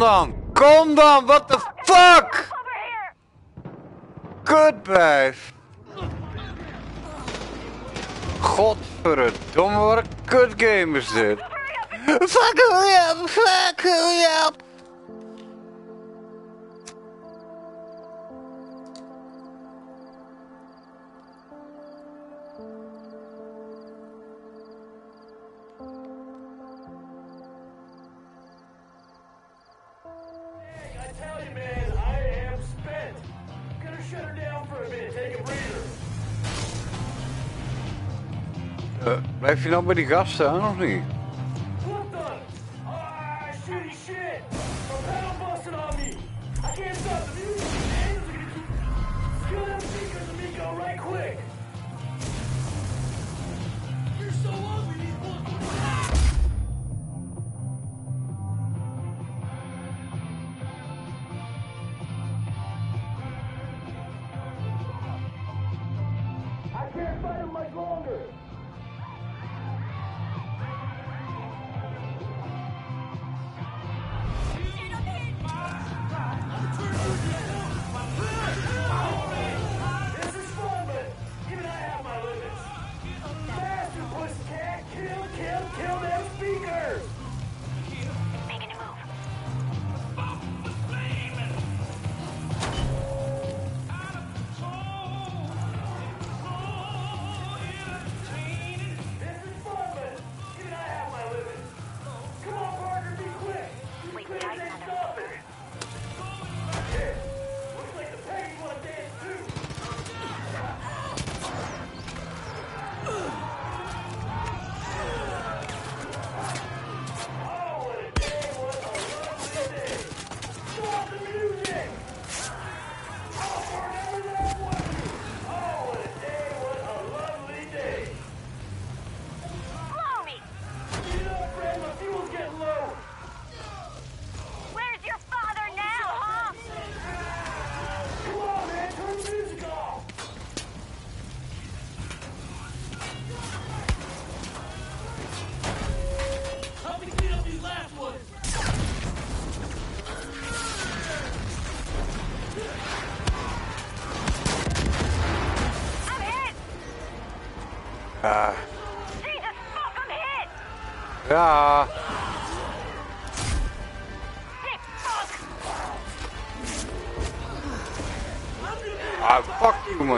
Dan! Kom dan! What the fuck? Kutbijf! Godverdomme, wat een kutgame is dit! Fuck hurry up! Fuck hurry up! je nou bij die gasten aan of niet?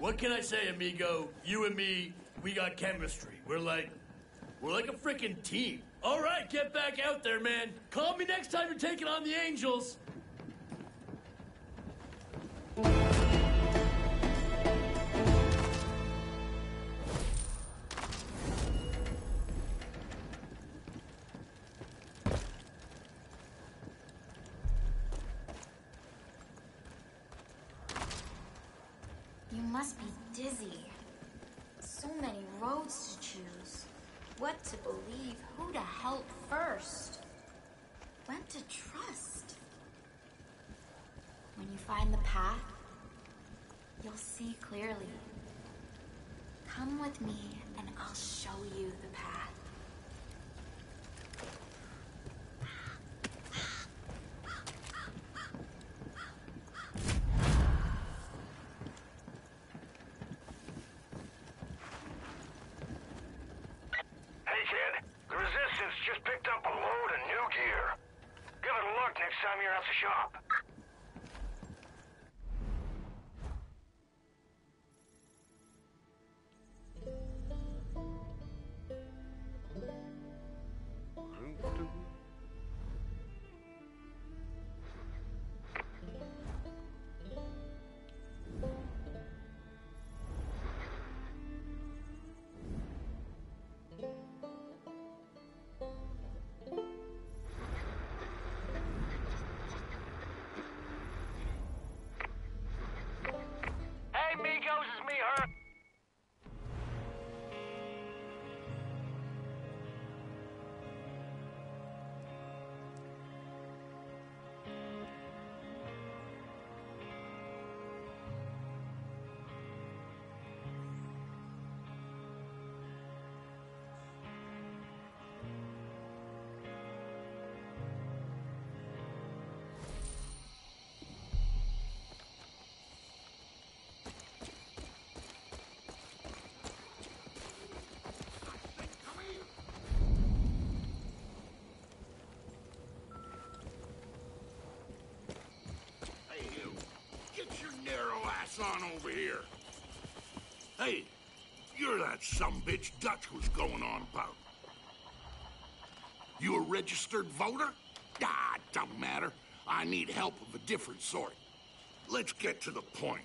What can I say, amigo? You and me, we got chemistry. We're like, we're like a freaking team. All right, get back out there, man. Call me next time you're taking on the Angels. just picked up a load of new gear. Give it a look next time you're at the shop. On over here. Hey, you're that some bitch Dutch was going on about. You a registered voter? Ah, don't matter. I need help of a different sort. Let's get to the point.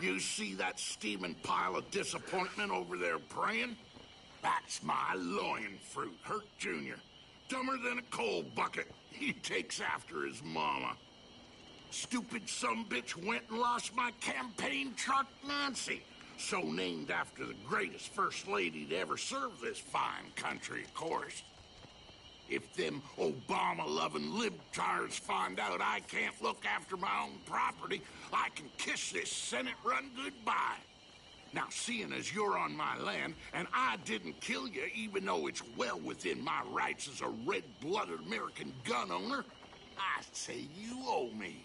You see that steaming pile of disappointment over there praying? That's my loin fruit, Hurk Jr. Dumber than a coal bucket. He takes after his mama. Stupid some bitch went and lost my campaign truck, Nancy. So named after the greatest first lady to ever serve this fine country, of course. If them Obama-loving libtards find out I can't look after my own property, I can kiss this Senate run goodbye. Now, seeing as you're on my land, and I didn't kill you, even though it's well within my rights as a red-blooded American gun owner, I say you owe me.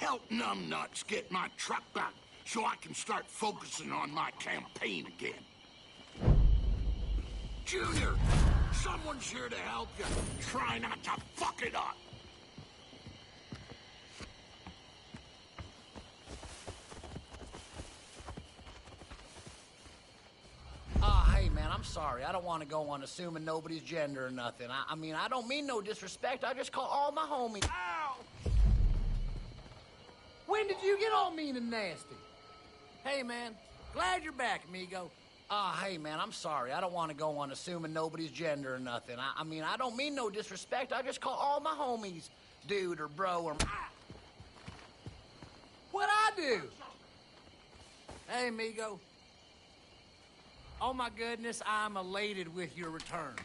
Help numbnuts get my truck back so I can start focusing on my campaign again. Junior, someone's here to help you. Try not to fuck it up. Ah, hey, man, I'm sorry. I don't want to go on assuming nobody's gender or nothing. I, I mean, I don't mean no disrespect. I just call all my homies. Ow! When did you get all mean and nasty? Hey, man, glad you're back, amigo. Ah, hey, man, I'm sorry. I don't want to go on assuming nobody's gender or nothing. I, I mean, I don't mean no disrespect. I just call all my homies dude or bro or... Ah! What I do? Hey, amigo. Oh my goodness, I'm elated with your return.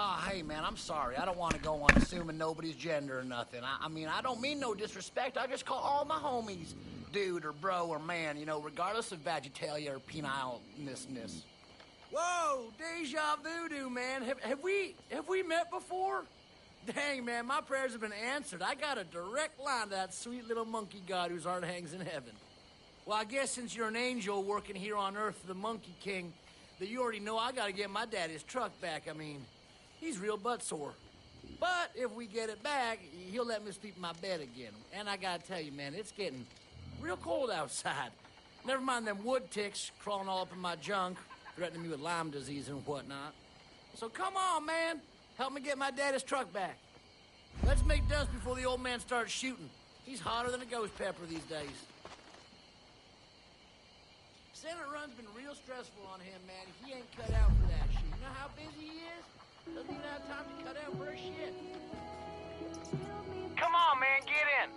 Ah, hey man, I'm sorry. I don't want to go on assuming nobody's gender or nothing. I, I, mean, I don't mean no disrespect. I just call all my homies dude or bro or man, you know, regardless of vegetalia or penileness. Whoa, deja voodoo, man. Have, have we have we met before? Dang, man, my prayers have been answered. I got a direct line to that sweet little monkey god whose heart hangs in heaven. Well, I guess since you're an angel working here on Earth the Monkey King, that you already know I gotta get my daddy's truck back. I mean, he's real butt sore. But if we get it back, he'll let me sleep in my bed again. And I gotta tell you, man, it's getting real cold outside. Never mind them wood ticks crawling all up in my junk, threatening me with Lyme disease and whatnot. So come on, man. Help me get my daddy's truck back. Let's make dust before the old man starts shooting. He's hotter than a ghost pepper these days. Senate run's been real stressful on him, man. He ain't cut out for that shit. You know how busy he is? Doesn't even have time to cut out for a shit. Come on, man, get in.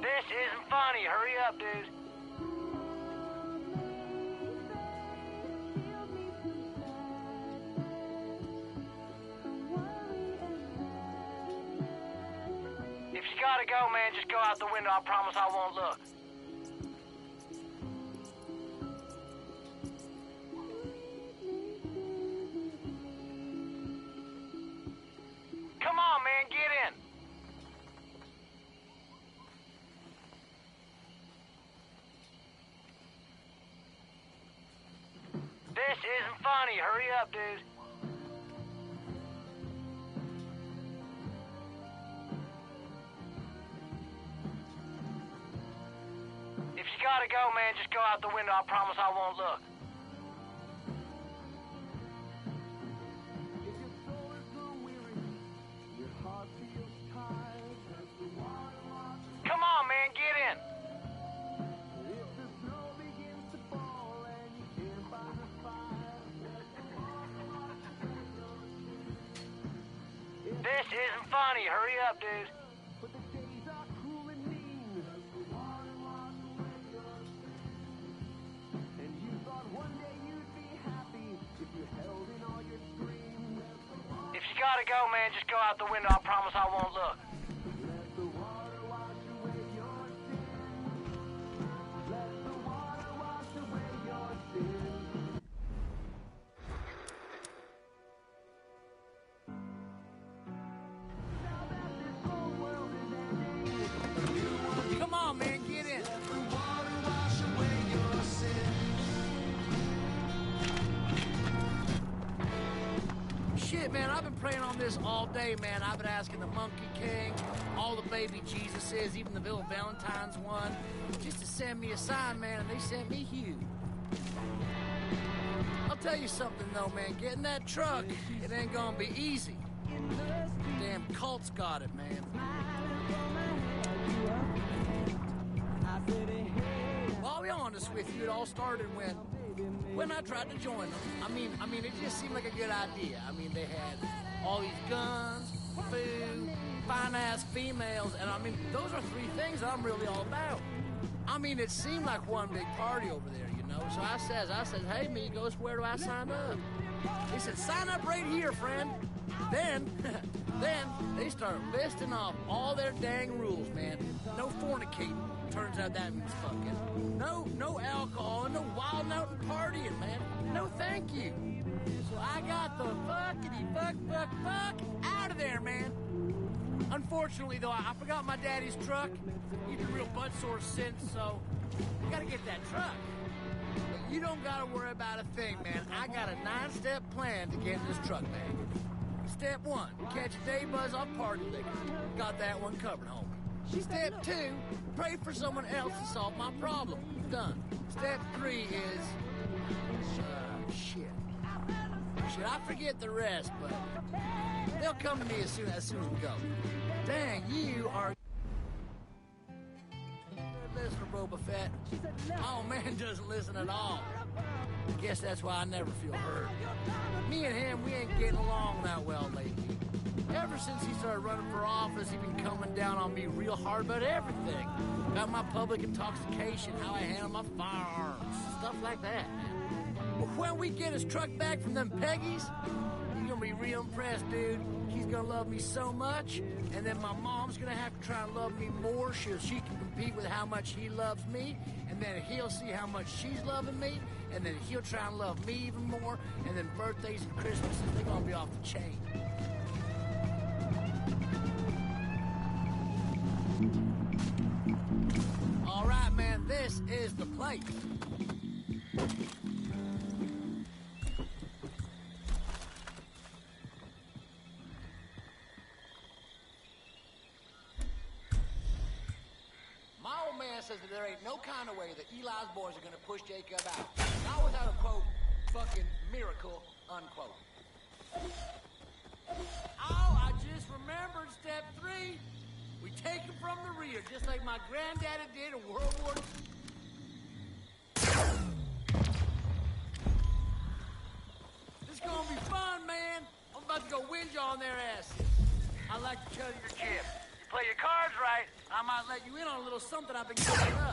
This isn't funny. Hurry up, dude. If you gotta go, man, just go out the window. I promise I won't look. Come on, man, get in. This isn't funny. Hurry up, dude. If you gotta go, man, just go out the window. I promise I won't look. In. This isn't funny. Hurry up, dude. If you gotta go, man, just go out the window. I promise I won't look. Praying on this all day, man. I've been asking the Monkey King, all the baby Jesuses, even the Bill Valentine's one, just to send me a sign, man, and they sent me you. I'll tell you something though, man. Getting that truck, it ain't gonna be easy. Damn cult's got it, man. Well, I'll be honest with you, it all started when when I tried to join them. I mean, I mean, it just seemed like a good idea. I mean, they had all these guns, food, fine-ass females, and I mean, those are three things that I'm really all about. I mean, it seemed like one big party over there, you know. So I says, I says, hey, Migos, where do I sign up? He said, sign up right here, friend. Then, then they start listing off all their dang rules, man. No fornicating. Turns out that means fucking. No, no alcohol, no wild out and partying, man. No, thank you. So I got the fuckity fuck fuck fuck out of there, man. Unfortunately, though, I I forgot my daddy's truck. He's been real butt sore since, so I gotta get that truck. But you don't gotta worry about a thing, man. I got a nine-step plan to get this truck back. Step one, catch a day buzz off party liquor. Got that one covered, homie. Step two, pray for someone else to solve my problem. Done. Step three is... Uh, shit. Shit, I forget the rest, but they'll come to me as soon as soon as we go. Dang, you are listener, Boba Fett. Oh man doesn't listen at all. Guess that's why I never feel hurt. Me and him, we ain't getting along that well lately. Ever since he started running for office, he been coming down on me real hard about everything. About my public intoxication, how I handle my firearms, stuff like that, man. When we get his truck back from them Peggies, he's gonna be real impressed, dude. He's gonna love me so much, and then my mom's gonna have to try and love me more so she can compete with how much he loves me, and then he'll see how much she's loving me, and then he'll try and love me even more, and then birthdays and Christmases, they're gonna be off the chain. All right, man, this is the place. Says that there ain't no kind of way that Eli's boys are gonna push Jacob out. Not without a quote, fucking miracle, unquote. Oh, I just remembered step three. We take him from the rear, just like my granddaddy did in World War II. This gonna be fun, man. I'm about to go whinge on their asses. I like to tell you your chip. You play your cards right, I might let you in on a little something I've been cooking up.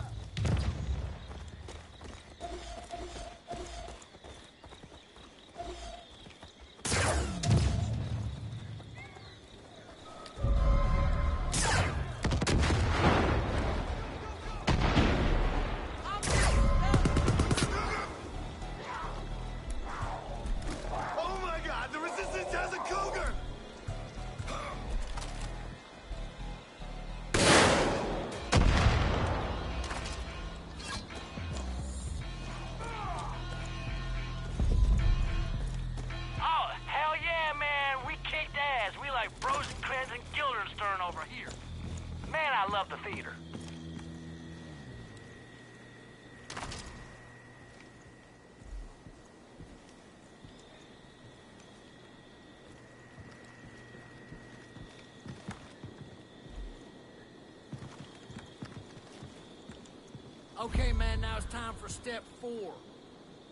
Okay, man, now it's time for step four.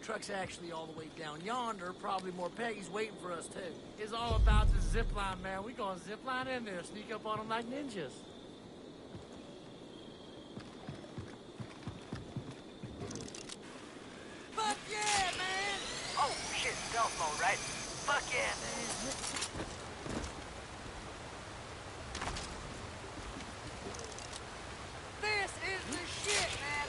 Truck's actually all the way down yonder. Probably more Peggies waiting for us, too. It's all about the zip line, man. We gonna zip line in there, sneak up on them like ninjas. Fuck yeah, man! Oh, shit, stealth mode, right? Fuck yeah, man. This is the shit, man!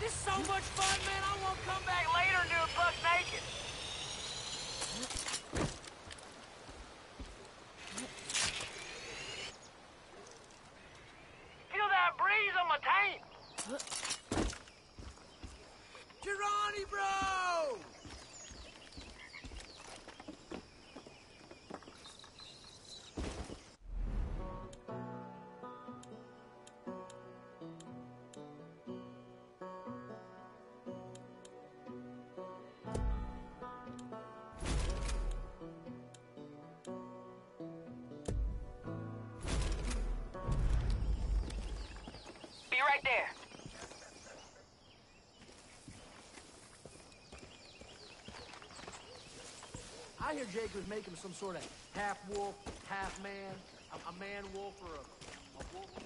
This is so right there. I hear Jake was making some sort of half-wolf, half-man, a, a man-wolf or a, a wolf.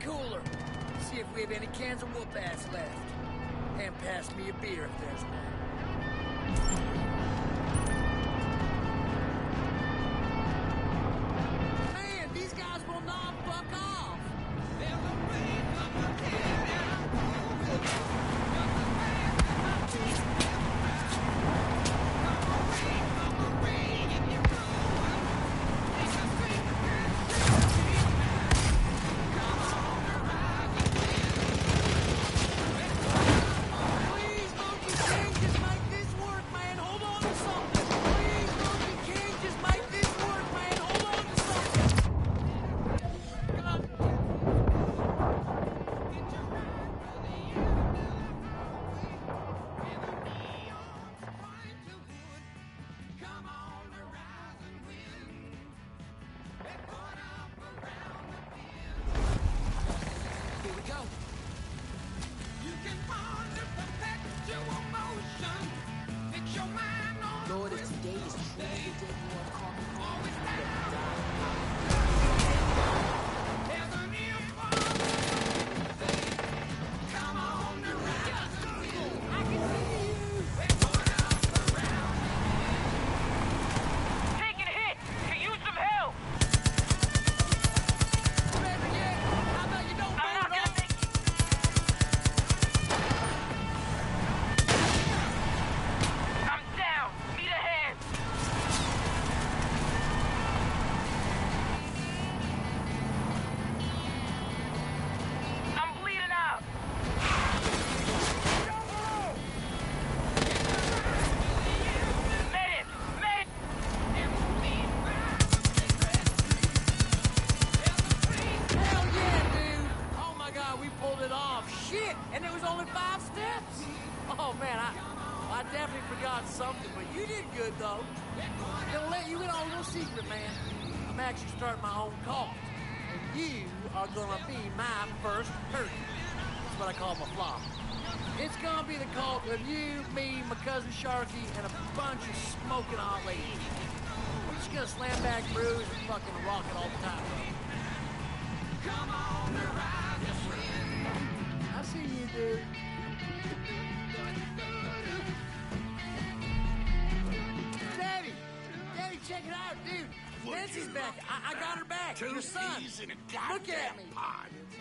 Cooler. See if we have any cans of whoop ass left. And pass me a beer if there's none.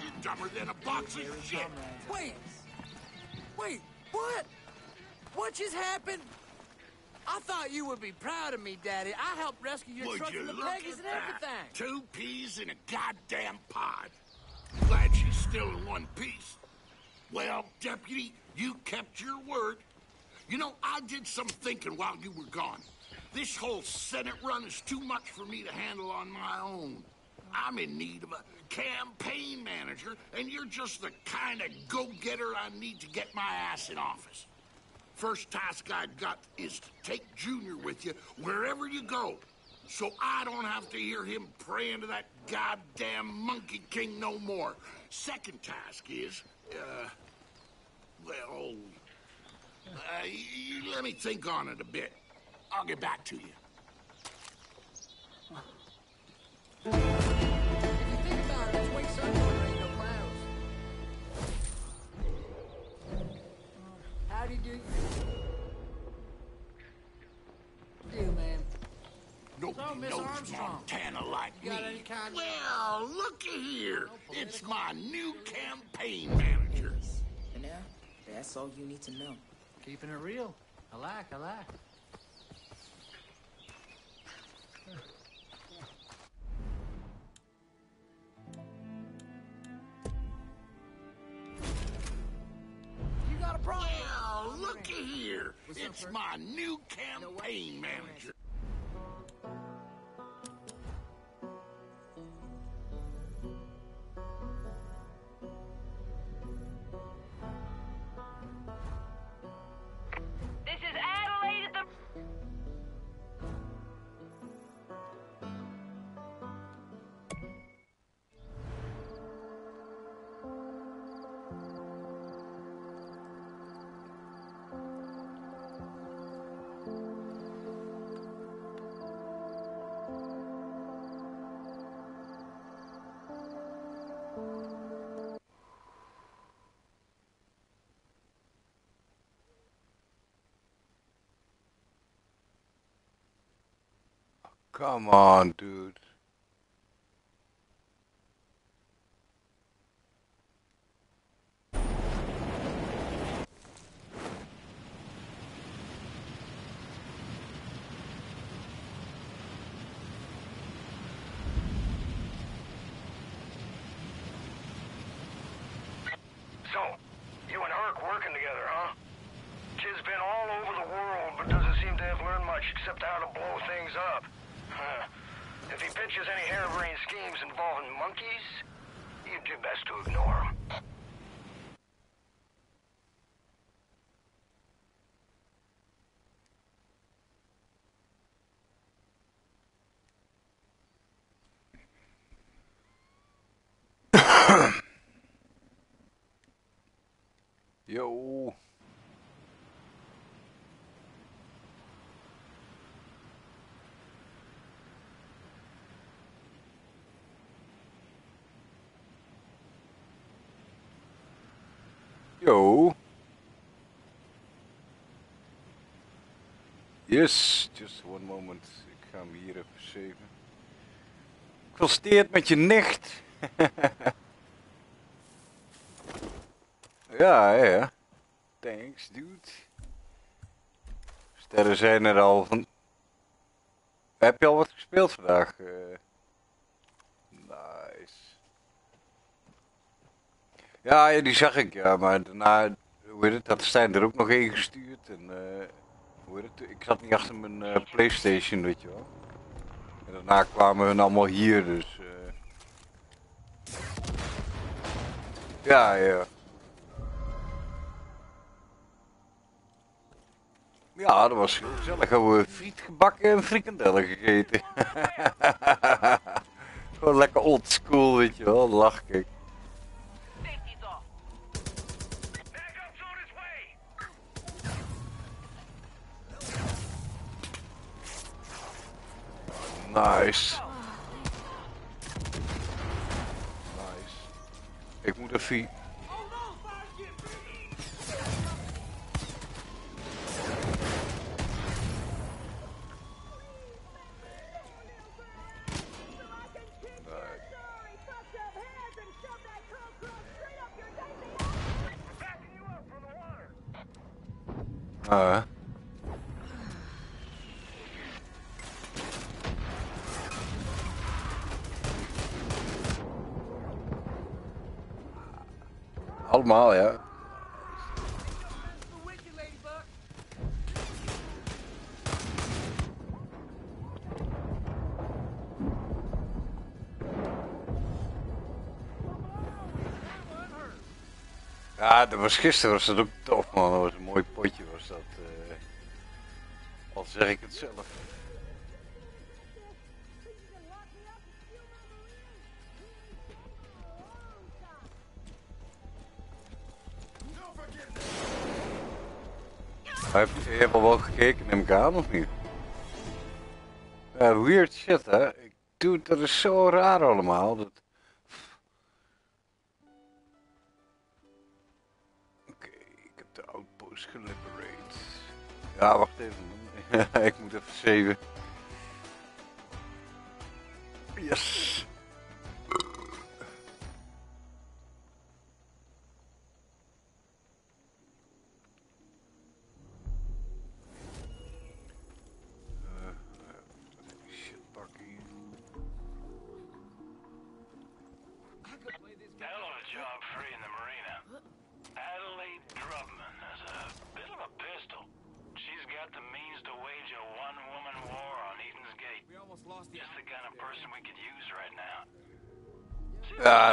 You're dumber than a box of shit! Wait! Wait, what? What just happened? I thought you would be proud of me, Daddy. I helped rescue your would truck you the Peggies and everything. Two peas in a goddamn pod. Glad she's still in one piece. Well, Deputy, you kept your word. You know, I did some thinking while you were gone. This whole Senate run is too much for me to handle on my own. I'm in need of a campaign manager, and you're just the kind of go-getter I need to get my ass in office. First task I've got is to take Junior with you wherever you go, so I don't have to hear him praying to that goddamn Monkey King no more. Second task is, uh, well, uh, let me think on it a bit. I'll get back to you. How do you do? Do, man. Nobody So, Miss knows Armstrong, Montana like you got me. any kind of- Well, looky here. It's my new campaign manager. And now, that's all you need to know. Keeping it real. I like, I like. A problem? Looky here. It's my new campaign manager. Come on, dude. Yo. Yes, just one moment. Ik ga hem hier even zeven. Gefeliciteerd met je nicht. ja, ja. Thanks, dude. Sterren zijn er al van. Heb je al wat gespeeld vandaag? Ja, ja, die zag ik, ja, maar daarna, hoe heet het, had Stijn er ook nog één gestuurd. En, heet het, ik zat niet achter mijn eh, Playstation, weet je wel. En daarna kwamen hun allemaal hier, dus... eh. Ja, ja. Ja, dat was gezellig. Hebben we friet gebakken en frikandellen gegeten. Gewoon lekker old school, weet je wel. Lach ik. Nice. Nice. Ik moet even... Ah. Ja. Ja, dat was gisteren was dat ook tof, man. Dat was een mooi potje, was dat. eh. al zeg ik het zelf. Maar je, je hebt al wel gekeken in elkaar aan of niet? Weird shit hè. Ik doe dat is zo raar allemaal. Dat... Oké, ik heb de outpost geliberate. Ja, wacht even man. ik moet even zeven. Yes.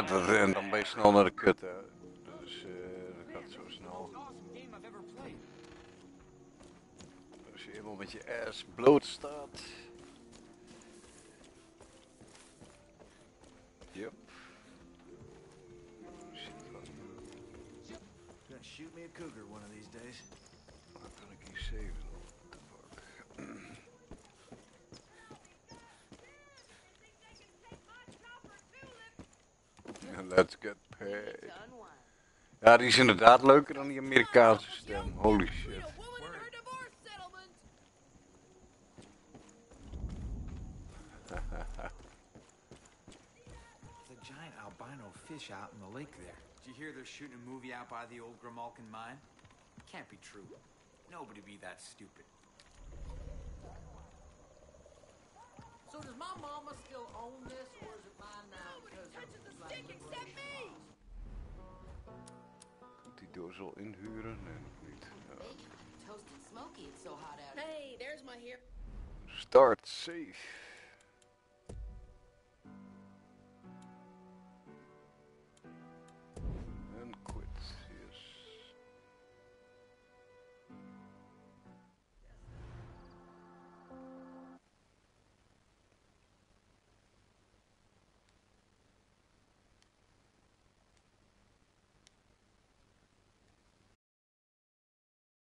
Dat, en dan ben je snel naar de kut hè. Dus eh, dat gaat zo snel. Als je eenmaal met je ass bloot staat. Yep. Gonna shoot me a cougar one of these days. Wat kan ik hier Let's get paid. Ja, die is inderdaad leuker dan die Amerikaanse stem. Holy shit. There's a giant albino fish out in the lake there. Did you hear they're shooting a movie out by the old Grimalkin mine? Can't be true. Nobody be that stupid. So does my mama still own this, or is it mine now? Nobody touches the stick except me! Die doos al inhuren? Nee, nog niet. Ja. Toasted smoky, it's so hot out. Hey, there's my hair. Start safe.